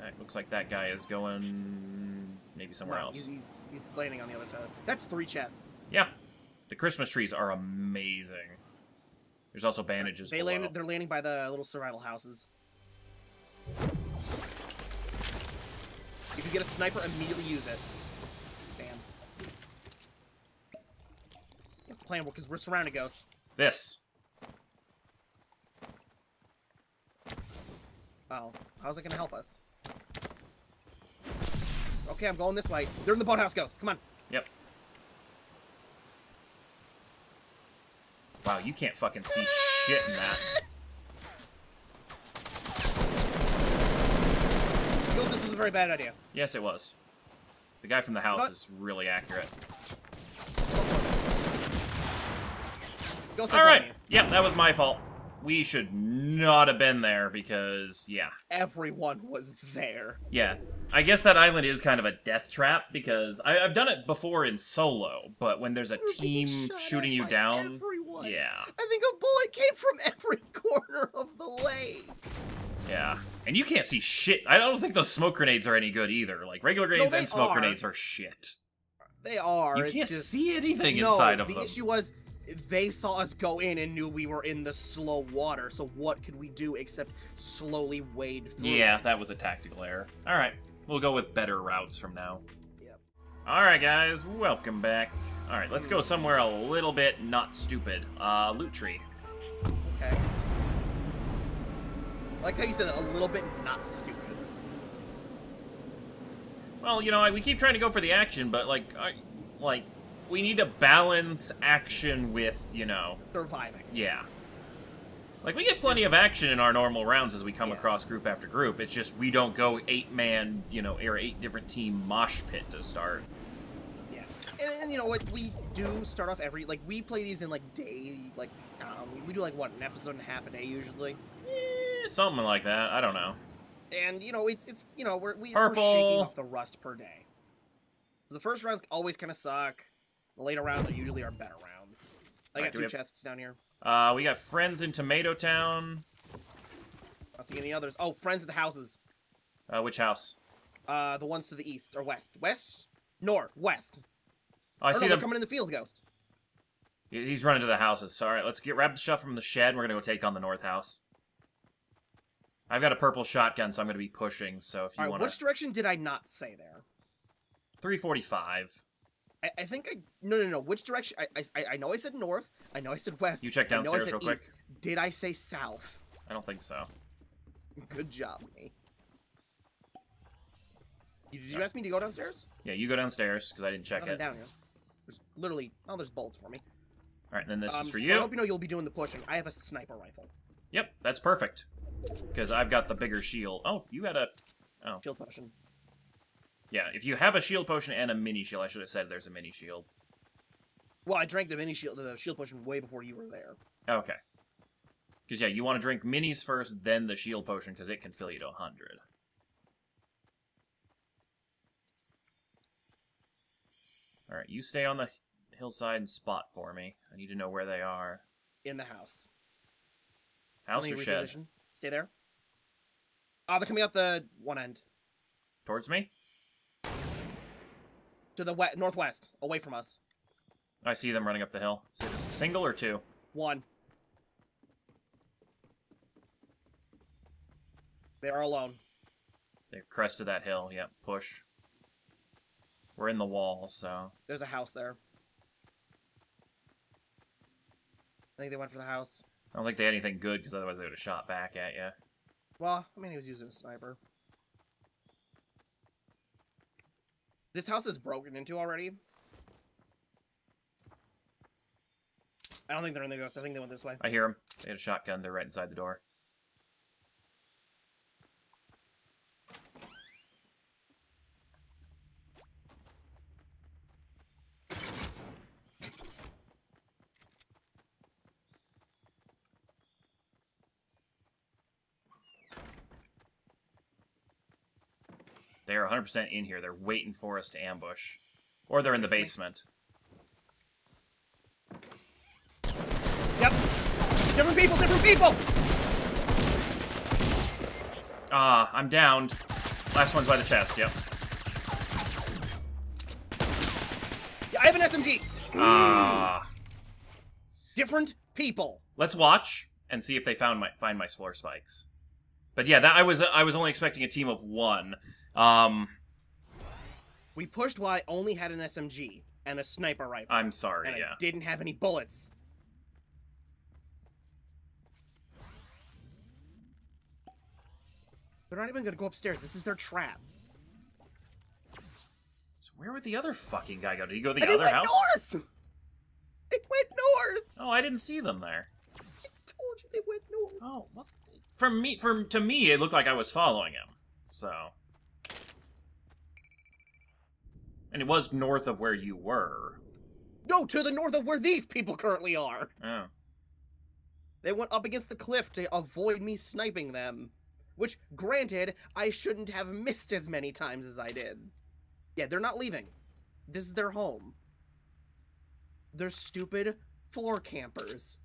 That looks like that guy is going maybe somewhere No, else. He's, he's, landing on the other side. That's three chests. Yeah. The Christmas trees are amazing. There's also bandages. They below. landed. They're landing by the little survival houses. If you get a sniper, immediately use it. Damn. It's playing because we're surrounded, Ghost. This. Oh, how's it gonna help us? Okay, I'm going this way. They're in the boathouse, Ghost. Come on. Yep. Wow, you can't fucking see shit in that. Ghost, this was a very bad idea. Yes, it was. The guy from the house What? is really accurate. Ghost, All right. Yep, that was my fault. We should not have been there because, yeah. Everyone was there. Yeah. I guess that island is kind of a death trap because I, I've done it before in solo, but when there's a We're team shooting you down, Everyone. yeah, I think a bullet came from every corner of the lake. yeah. And you can't see shit. I don't think those smoke grenades are any good either. Like regular grenades they and smoke are. grenades are shit. They are. You it's can't just... see anything no, inside of the them. issue was they saw us go in and knew we were in the slow water. So what could we do except slowly wade through? Yeah, it? that was a tactical error. All right, we'll go with better routes from now. Yep. All right, guys, welcome back. All right, let's go Hmm. somewhere a little bit not stupid. Uh, loot tree. Okay. I like how you said that a little bit not stupid. Well, you know, I- we keep trying to go for the action, but like, I, like, we need to balance action with, you know, Surviving. yeah. Like we get plenty of action in our normal rounds as we come Yeah. across group after group. It's just we don't go eight man, you know, or eight different team mosh pit to start. Yeah. And, and you know what? We do start off every like we play these in like day like um, we, do like what an episode and a half a day usually. Eh, something like that. I don't know. And you know it's it's you know we're Purple. we're shaking off the rust per day. The first rounds always kind of suck. The later rounds are usually our better rounds. I Alright, got two have- chests down here. Uh, we got friends in Tomato Town. Not seeing any others. Oh, friends at the houses. Uh, which house? Uh, the ones to the east or west. West? North. West. Oh, I Or see no, them. coming in the field, Ghost. He's running to the houses. So, all right, let's get grab the stuff from the shed. We're gonna go take on the north house. I've got a purple shotgun, so I'm gonna be pushing. So if you right, want to, which direction did I not say there? 345. I, I think I no no no. Which direction? I, I I know I said north. I know I said west. You check I know I downstairs real quick. east. Did I say south? I don't think so. Good job, me. Did you ask me to go downstairs? Yeah, you go downstairs because I didn't check it. down here. There's literally oh, there's bolts for me. All right, then this um, is for so you. I hope you know you'll be doing the pushing. I have a sniper rifle. Yep, that's perfect. Because I've got the bigger shield. Oh, you had a. oh. Shield potion. Yeah, if you have a shield potion and a mini shield, I should have said there's a mini shield. Well, I drank the mini shield, the shield potion way before you were there. Okay. Because, yeah, you want to drink minis first, then the shield potion, because it can fill you to 100. Alright, you stay on the hillside and spot for me. I need to know where they are. In the house. House or shed? Stay there. Oh, they're coming out the one end. Towards me? To the west, northwest, away from us. I see them running up the hill. Is it a single or two? One. They are alone. They've crested that hill. Yep, push. We're in the wall, so... There's a house there. I think they went for the house. I don't think they had anything good, because otherwise they would have shot back at you. Well, I mean, he was using a sniper. This house is broken into already. I don't think they're in the ghost. I think they went this way. I hear them. They had a shotgun. They're right inside the door. 100% in here. They're waiting for us to ambush. Or they're in the basement. Yep. Different people. Different people. Ah, I'm downed. Last one's by the chest, yep. Yeah, I have an SMG. Ah. Different people. Let's watch and see if they found my find my floor spikes. But yeah, that I was I was only expecting a team of one. Um, We pushed while I only had an SMG and a sniper rifle, I'm sorry, and yeah. I didn't have any bullets. They're not even gonna go upstairs. This is their trap. So where would the other fucking guy go? Did he go to the And they other went house? north. They went north. Oh, I didn't see them there. I told you they went north. Oh, what? For me, for to me, it looked like I was following him. So, and it was north of where you were. No, to the north of where these people currently are. Oh, They went up against the cliff to avoid me sniping them. Which, granted, I shouldn't have missed as many times as I did. Yeah, they're not leaving. This is their home. They're stupid floor campers.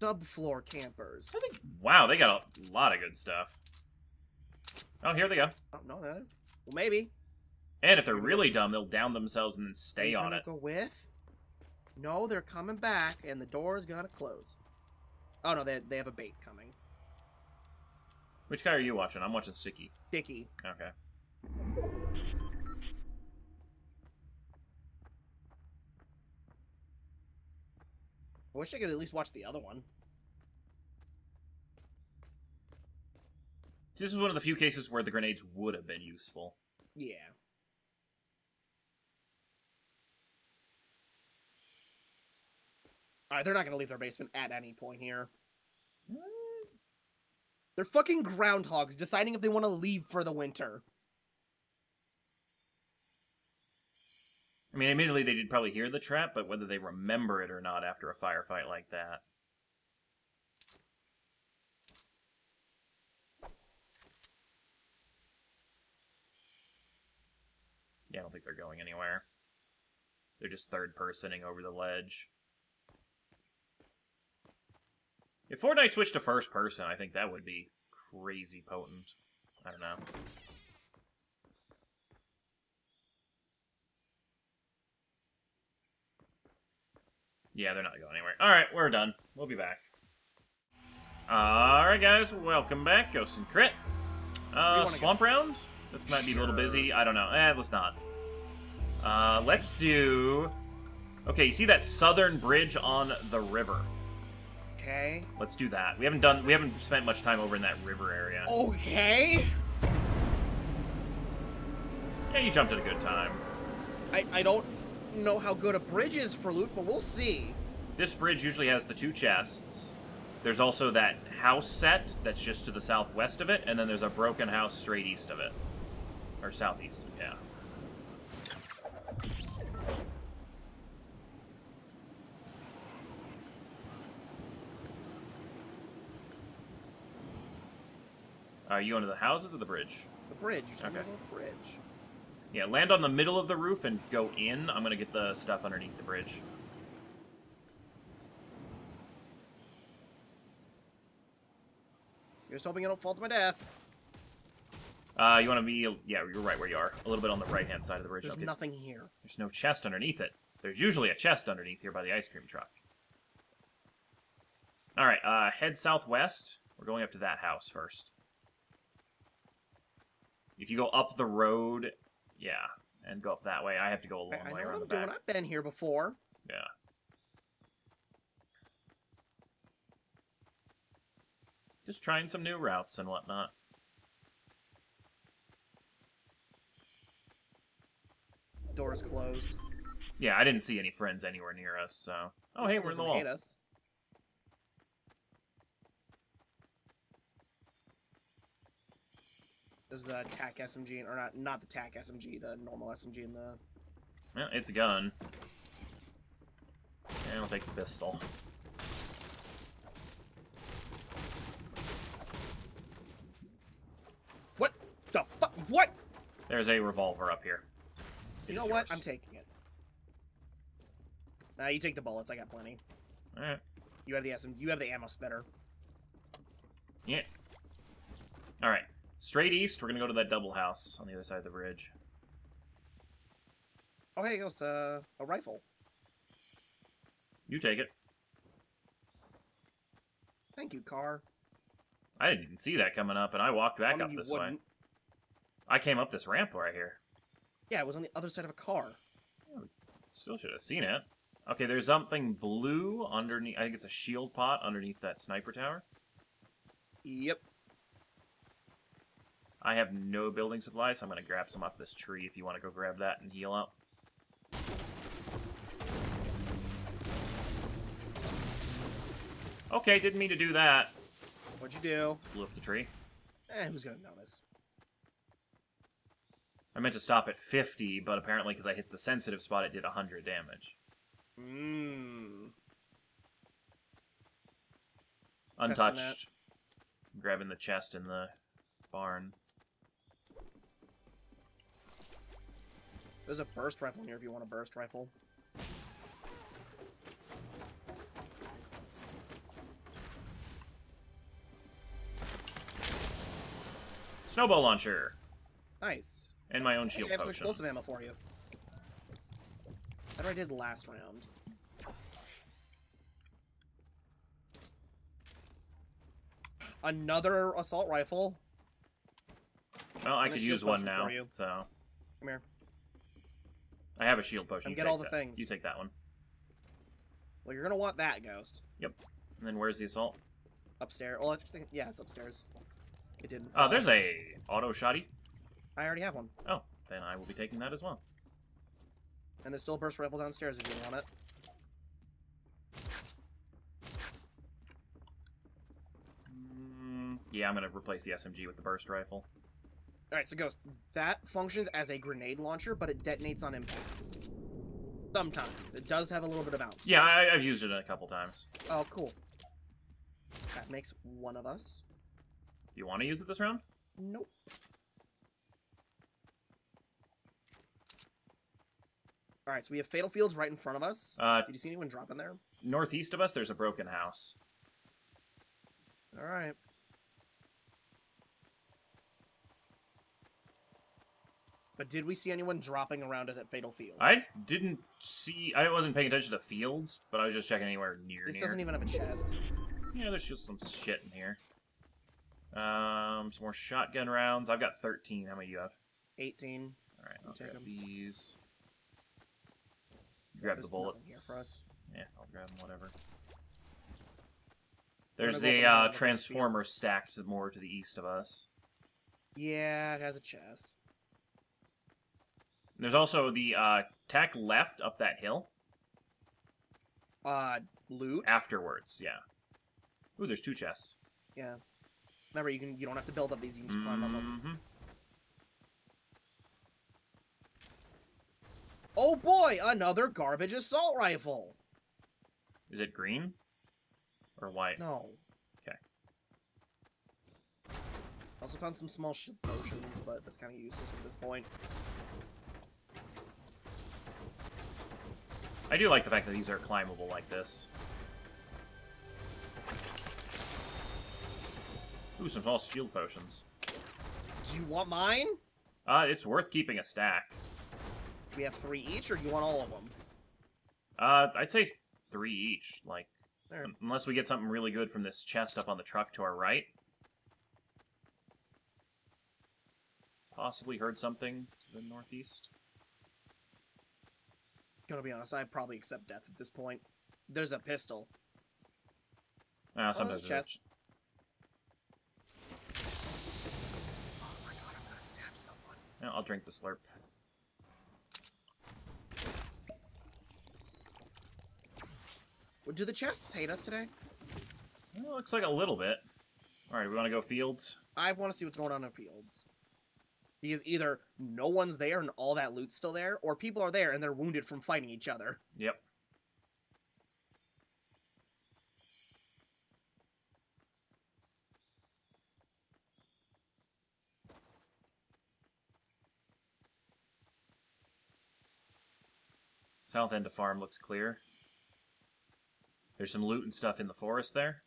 Subfloor campers. I think. Wow, they got a lot of good stuff. Oh, here they go. Oh, no, no. Well, maybe. And if they're really dumb, they'll down themselves and then stay on it. Go with? No, they're coming back, and the door is gonna close. Oh no, they they have a bait coming. Which guy are you watching? I'm watching Sticky. Dicky. Okay. I wish I could at least watch the other one. This is one of the few cases where the grenades would have been useful. Yeah. Alright, they're not gonna leave their basement at any point here. They're fucking groundhogs deciding if they want to leave for the winter. I mean, admittedly, they did probably hear the trap, but whether they remember it or not after a firefight like that. Yeah, I don't think they're going anywhere. They're just third personing over the ledge. If Fortnite switched to first person, I think that would be crazy potent. I don't know. Yeah, they're not going anywhere. Alright, we're done. We'll be back. Alright, guys, welcome back. Ghost and Crit. Uh, Swamp Round? This might be a little busy. I don't know. Eh, let's not. Uh, let's do... Okay, you see that southern bridge on the river? Okay. Let's do that. We haven't done. We haven't spent much time over in that river area. Okay. Yeah, you jumped at a good time. I, I don't know how good a bridge is for loot, but we'll see. This bridge usually has the two chests. There's also that house set that's just to the southwest of it, and then there's a broken house straight east of it. Or southeast, yeah. Are you under the houses or the bridge? The bridge. You're talking Okay. about the bridge. Yeah, land on the middle of the roof and go in. I'm gonna get the stuff underneath the bridge. You're just hoping I don't fall to my death. Uh, you want to be, yeah, you're right where you are. A little bit on the right-hand side of the bridge. There's Okay. nothing here. There's no chest underneath it. There's usually a chest underneath here by the ice cream truck. Alright, uh, head southwest. We're going up to that house first. If you go up the road, yeah, and go up that way, I have to go a long I, way know around I'm the doing. back. I've been here before. Yeah. Just trying some new routes and whatnot. Door's closed. Yeah, I didn't see any friends anywhere near us, so... Oh, hey, we're in the wall. hate us. There's the TAC SMG, or not, not the TAC SMG, the normal SMG in the... Yeah, it's a gun. Yeah, I'll take the pistol. What the fuck? What? There's a revolver up here. It You know what? yours. I'm taking it. Nah, you take the bullets. I got plenty. Alright. You have the SM. You have the ammo spitter. Yeah. Alright. Straight east, we're gonna go to that double house on the other side of the bridge. Oh, hey, Ghost. Uh, a rifle. You take it. Thank you, car. I didn't even see that coming up, and I walked back I mean, up this way. wouldn't. I came up this ramp right here. Yeah, it was on the other side of a car. Still should have seen it. Okay, there's something blue underneath. I think it's a shield pot underneath that sniper tower. Yep. I have no building supplies, so I'm gonna grab some off this tree if you want to go grab that and heal up. Okay, didn't mean to do that. What'd you do? Blew up the tree. Eh, who's gonna notice? I meant to stop at 50, but apparently because I hit the sensitive spot, it did 100 damage. Mmm. Untouched. Grabbing the chest in the barn. There's a burst rifle here if you want a burst rifle. Snowball launcher. Nice. And my own shield I have some potion. explosive ammo for you. That I did last round. Another assault rifle. Well, I could use one now, so... Come here. I have a shield potion. Come get all the that. things. You take that one. Well, you're gonna want that ghost Yep. And then where's the assault? upstairs. Well, I just think, yeah, it's upstairs. It didn't. Oh, fall. there's a auto shotty. I already have one, Oh, then I will be taking that as well. and there's still a burst rifle downstairs if you want it. Mm, yeah, I'm gonna replace the SMG with the burst rifle. All right, so Ghost, that functions as a grenade launcher, but it detonates on impact. Sometimes it does have a little bit of bounce. Yeah, I, I've used it a couple times. Oh, cool. That makes one of us. You want to use it this round? Nope. All right, so we have fatal fields right in front of us. Uh, Did you see anyone drop in there? northeast of us, there's a broken house. All But did we see anyone dropping around us at fatal fields? I didn't see. I wasn't paying attention to the fields, but I was just checking anywhere near This near. doesn't even have a chest. Yeah, there's just some shit in here. Um, some more shotgun rounds. I've got 13. How many do you have? 18. All right, I'll grab 'em. these. Grab the bullets. here for us. Yeah, I'll grab them. Whatever. There's the up and down uh, transformer stacked more to the east of us. Yeah, it has a chest. There's also the uh, tack left up that hill Uh, loot. afterwards. Yeah. Ooh, there's two chests. Yeah. Remember, you can you don't have to build up these. You can just climb up them. Mhm. Oh boy, another garbage assault rifle. Is it green or white? No. Okay. Also found some small potions, but that's kind of useless at this point. I do like the fact that these are climbable like this. Ooh, some false shield potions. Do you want mine? Uh, it's worth keeping a stack. We have three each, or do you want all of them? Uh, I'd say three each. Like, There. un- unless we get something really good from this chest up on the truck to our right. Possibly heard something to the northeast. Gonna be honest, I'd probably accept death at this point. There's a pistol. Uh, Oh, sometimes a chest. Oh my god, I'm gonna stab someone. Yeah, I'll drink the slurp. Well, Do the chests hate us today? Well, looks like a little bit. Alright, we want to go fields? I want to see what's going on in fields. Because either no one's there and all that loot's still there, or people are there and they're wounded from fighting each other. Yep. South end of farm looks clear. There's some loot and stuff in the forest there.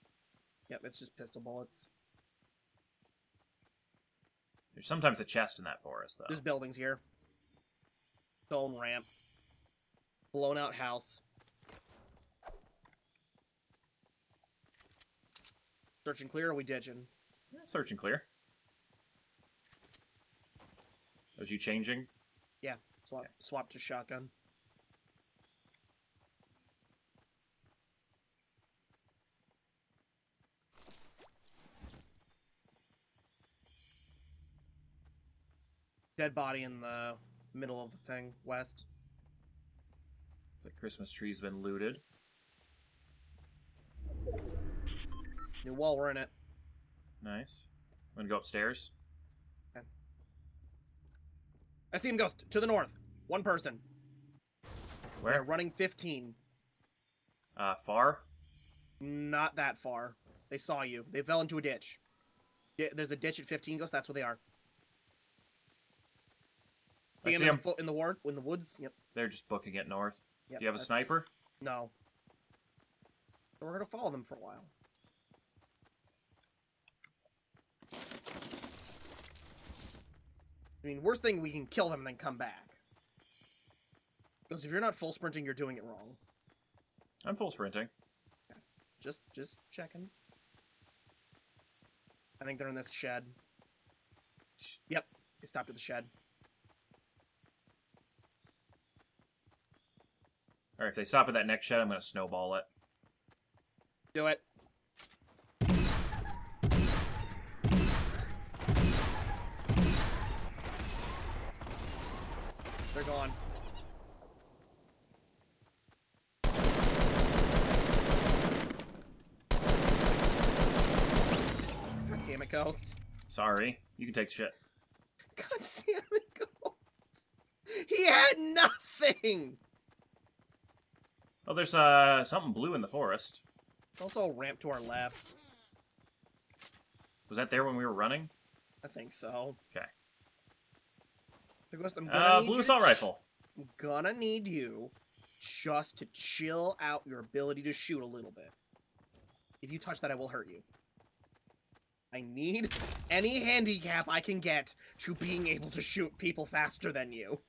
Yep, it's just pistol bullets. There's sometimes a chest in that forest, though. There's buildings here. Stone ramp. Blown out house. Search and clear, or we ditching? Yeah, search and clear. Was you changing? Yeah, swap, swap to shotgun. Dead body in the middle of the thing, west. It's The Christmas tree's been looted. New wall, we're in it. Nice. I'm gonna go upstairs. Okay. I see him ghost to the north. One person. They're Where? running 15. Uh, far? Not that far. They saw you. They fell into a ditch. Yeah, there's a ditch at 15 ghost. That's where they are. I See see them in, the, fo- in the ward, in the woods. Yep. They're just booking it north. yep Do you have a sniper? No. So we're gonna follow them for a while. I mean, worst thing we can kill them and then come back. Because if you're not full sprinting, you're doing it wrong. I'm full sprinting. Just, just checking. I think they're in this shed. Yep, they stopped at the shed. Or if they stop at that next shed, I'm going to snowball it. Do it. They're gone. Damn it, Ghost. Sorry. You can take shit. God damn it, Ghost. He had nothing! Oh, there's uh something blue in the forest. Also, a ramp to our left. Was that there when we were running? I think so. 'Kay. So, Ghost, I'm gonna Uh, need blue assault rifle. I'm gonna need you just to chill out your ability to shoot a little bit. If you touch that, I will hurt you. I need any handicap I can get to being able to shoot people faster than you.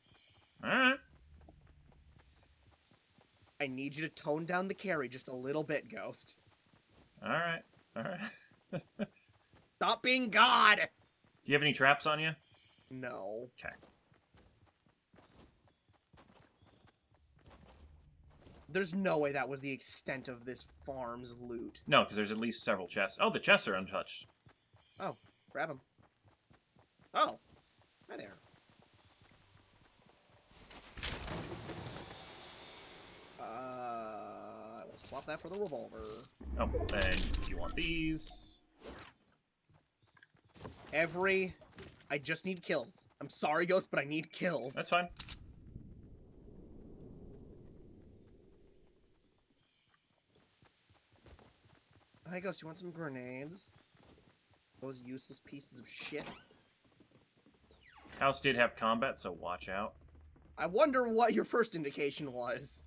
All right. I need you to tone down the carry just a little bit, Ghost. All right. All right. Stop being God! Do you have any traps on you? No. Okay. There's no way that was the extent of this farm's loot. No, because there's at least several chests. Oh, the chests are untouched. Oh, grab them. Oh. Hi there. Swap that for the revolver. Oh, then you want these. Every... I just need kills. I'm sorry, Ghost, but I need kills. That's fine. Hi, Ghost, you want some grenades? Those useless pieces of shit. House did have combat, so watch out. I wonder what your first indication was.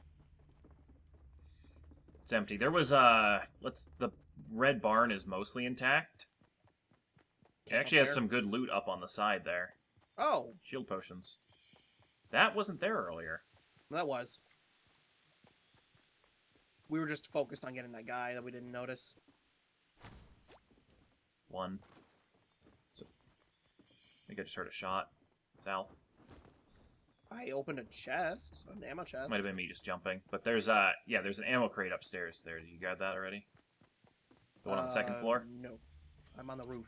It's empty. There was uh let's the red barn is mostly intact. It actually has some good loot up on the side there. Oh, Shield potions. That wasn't there earlier. that was. We were just focused on getting that guy that we didn't notice. One. So, I think I just heard a shot. South. I opened a chest, an ammo chest. Might have been me just jumping. But there's uh yeah, there's an ammo crate upstairs there. Did you grab that already? The one on the second Uh, floor? No, I'm on the roof.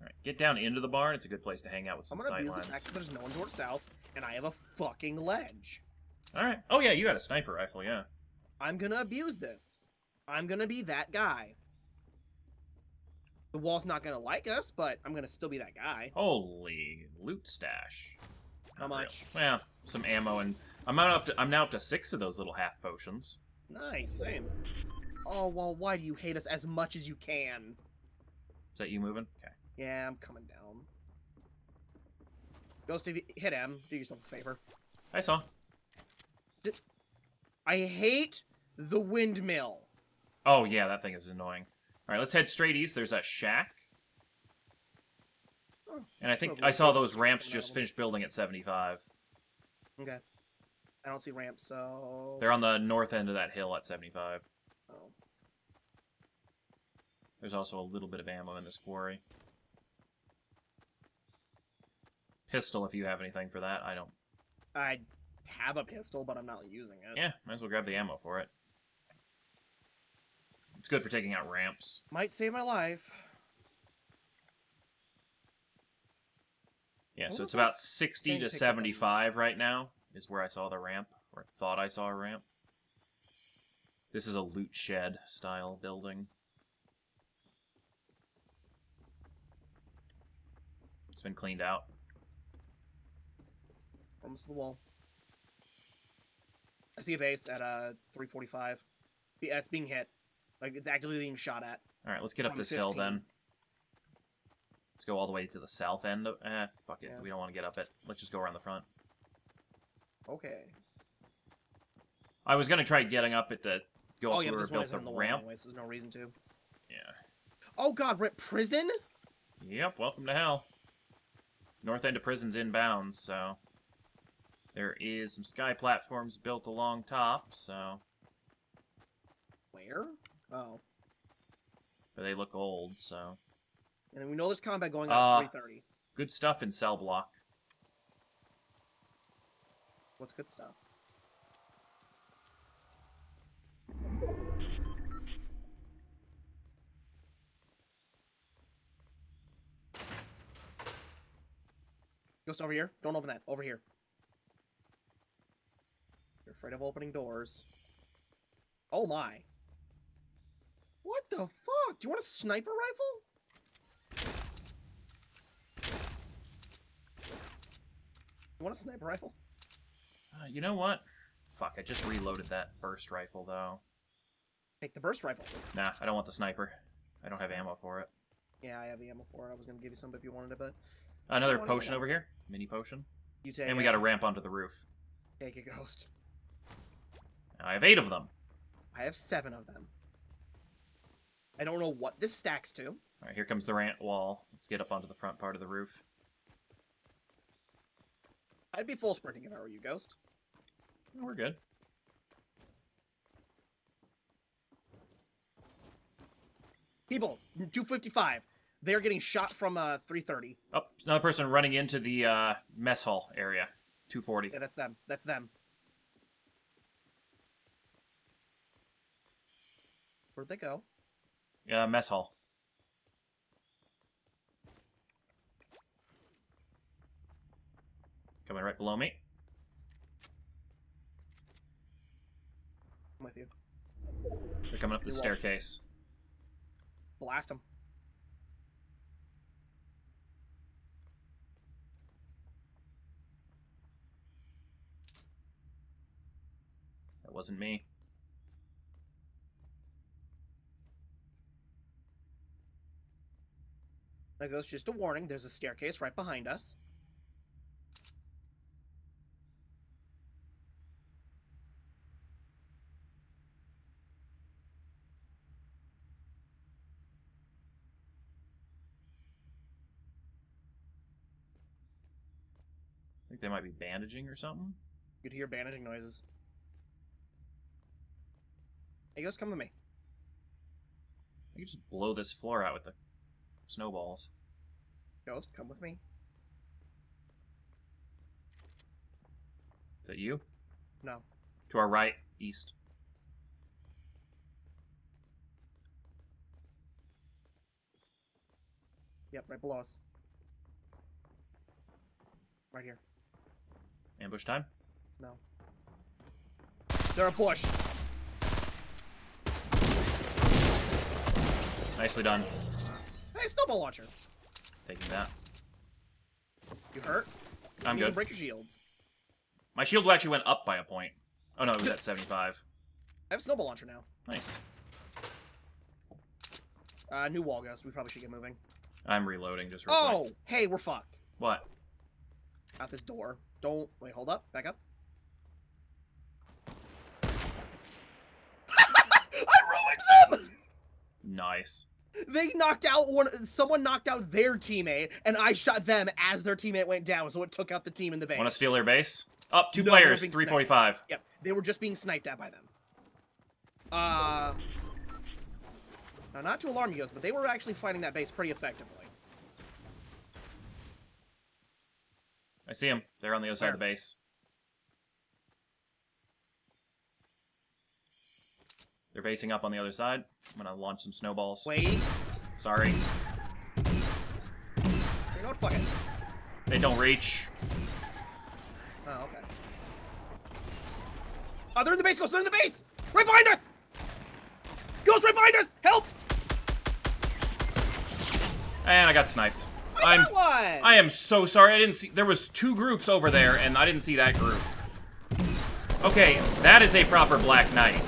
Alright. Get down into the barn. It's a good place to hang out with I'm some gonna abuse the sightlines. fact that there's no one north south, and I have a fucking ledge. Alright. Oh yeah, you got a sniper rifle, yeah. I'm gonna abuse this. I'm gonna be that guy. The wall's not gonna like us, but I'm gonna still be that guy. Holy loot stash. How Not real. much? Well, some ammo and I'm now up to I'm now up to six of those little half potions. Nice, same. Oh well, why do you hate us as much as you can? Is that you moving? Okay. Yeah, I'm coming down. Ghost, if you hit him, do yourself a favor. I saw. I hate the windmill. Oh yeah, that thing is annoying. Alright, let's head straight east. There's a shack. Oh, And I think I saw those ramps just finished building at 75. Okay. I don't see ramps, so. They're on the north end of that hill at 75. Oh. There's also a little bit of ammo in this quarry. Pistol, if you have anything for that. I don't. I have a pistol, but I'm not using it. Yeah, might as well grab the ammo for it. It's good for taking out ramps. Might save my life. Yeah, so it's about 60 to picked up on. 75 right now, is where I saw the ramp, or thought I saw a ramp. This is a loot shed style building. It's been cleaned out. Almost to the wall. I see a base at uh 345. Yeah, it's being hit. Like it's actively being shot at. Alright, let's get up this hill then. Let's go all the way to the south end. Of, eh, fuck it. Yeah. We don't want to get up it. Let's just go around the front. Okay. I was gonna try getting up it to go oh up yeah, where this we one built the the ramp. so there's no reason to. Yeah. Oh god, we're at prison? Yep, welcome to hell. North end of prison's inbounds, so there is some sky platforms built along top, so Where? Oh. but they look old, so And we know there's combat going on Uh, at 330. good stuff in cell block. What's good stuff? Ghost over here. Don't open that. Over here. You're afraid of opening doors. Oh my. What the fuck? Do you want a sniper rifle? You want a sniper rifle? Uh, you know what? Fuck, I just reloaded that burst rifle, though. Take the burst rifle. Nah, I don't want the sniper. I don't have ammo for it. Yeah, I have the ammo for it. I was gonna give you some if you wanted it, but Another potion over here. Mini potion. you take And we got a ramp onto the roof. Take a ghost. I have eight of them. I have seven of them. I don't know what this stacks to. Alright, here comes the rant wall. Let's get up onto the front part of the roof. I'd be full sprinting if I were you, Ghost. Oh, we're good. People, 255. They're getting shot from uh 330. Oh, another person running into the uh, mess hall area. 240. Yeah, that's them. That's them. Where'd they go? Yeah, mess hall. Coming right below me. I'm with you. They're coming up the staircase. Blast them. That wasn't me. Now goes just a warning. There's a staircase right behind us. I think they might be bandaging or something. You could hear bandaging noises. Hey, guys, come with me. You could just blow this floor out with the snowballs. Ghost, come with me. Is that you? No. To our right, east. Yep, right below us. Right here. Ambush time. No. They're a bush. Nicely done. Hey, snowball launcher. Taking that. You hurt? I'm you good. Break your shields. My shield actually went up by a point. Oh no, it was at 75. I have a snowball launcher now. Nice. Uh, new wall ghost. We probably should get moving. I'm reloading just real Oh, quick. hey, we're fucked. What? Out this door. Don't wait. Hold up. Back up. I ruined them. Nice. They knocked out one. Someone knocked out their teammate, and I shot them as their teammate went down. So it took out the team in the base. Want to steal their base? Up, two No, players, being 345. Yep, they were just being sniped at by them. Uh, now not to alarm you guys, but they were actually fighting that base pretty effectively. I see them. They're on the other side of the base. They're basing up on the other side. I'm gonna launch some snowballs. Wait, Sorry. you know what? Fuck it. They don't reach. Oh, okay. Oh, they're in the base, Ghost! They're in the base! Right behind us! Ghost, right behind us! Help! And I got sniped. I one! I am so sorry. I didn't see there was two groups over there and I didn't see that group. Okay, that is a proper Black Knight.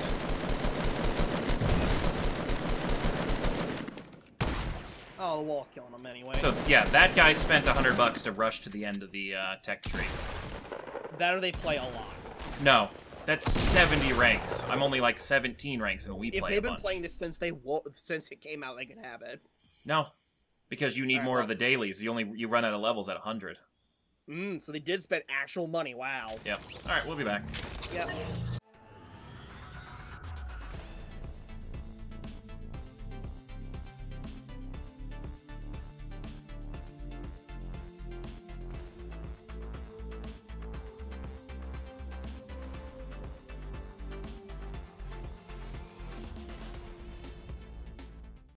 Oh, the wall's killing them anyway. So yeah, that guy spent a hundred bucks to rush to the end of the uh, tech tree. that or they play a lot. No, that's 70 ranks. I'm only like 17 ranks, and we If play they've a been bunch. playing this since they since it came out, they could have it. No, because you need Alright, more well- of the dailies. You only you run out of levels at 100. Mm, so they did spend actual money. Wow. Yep. All right, we'll be back. Yep.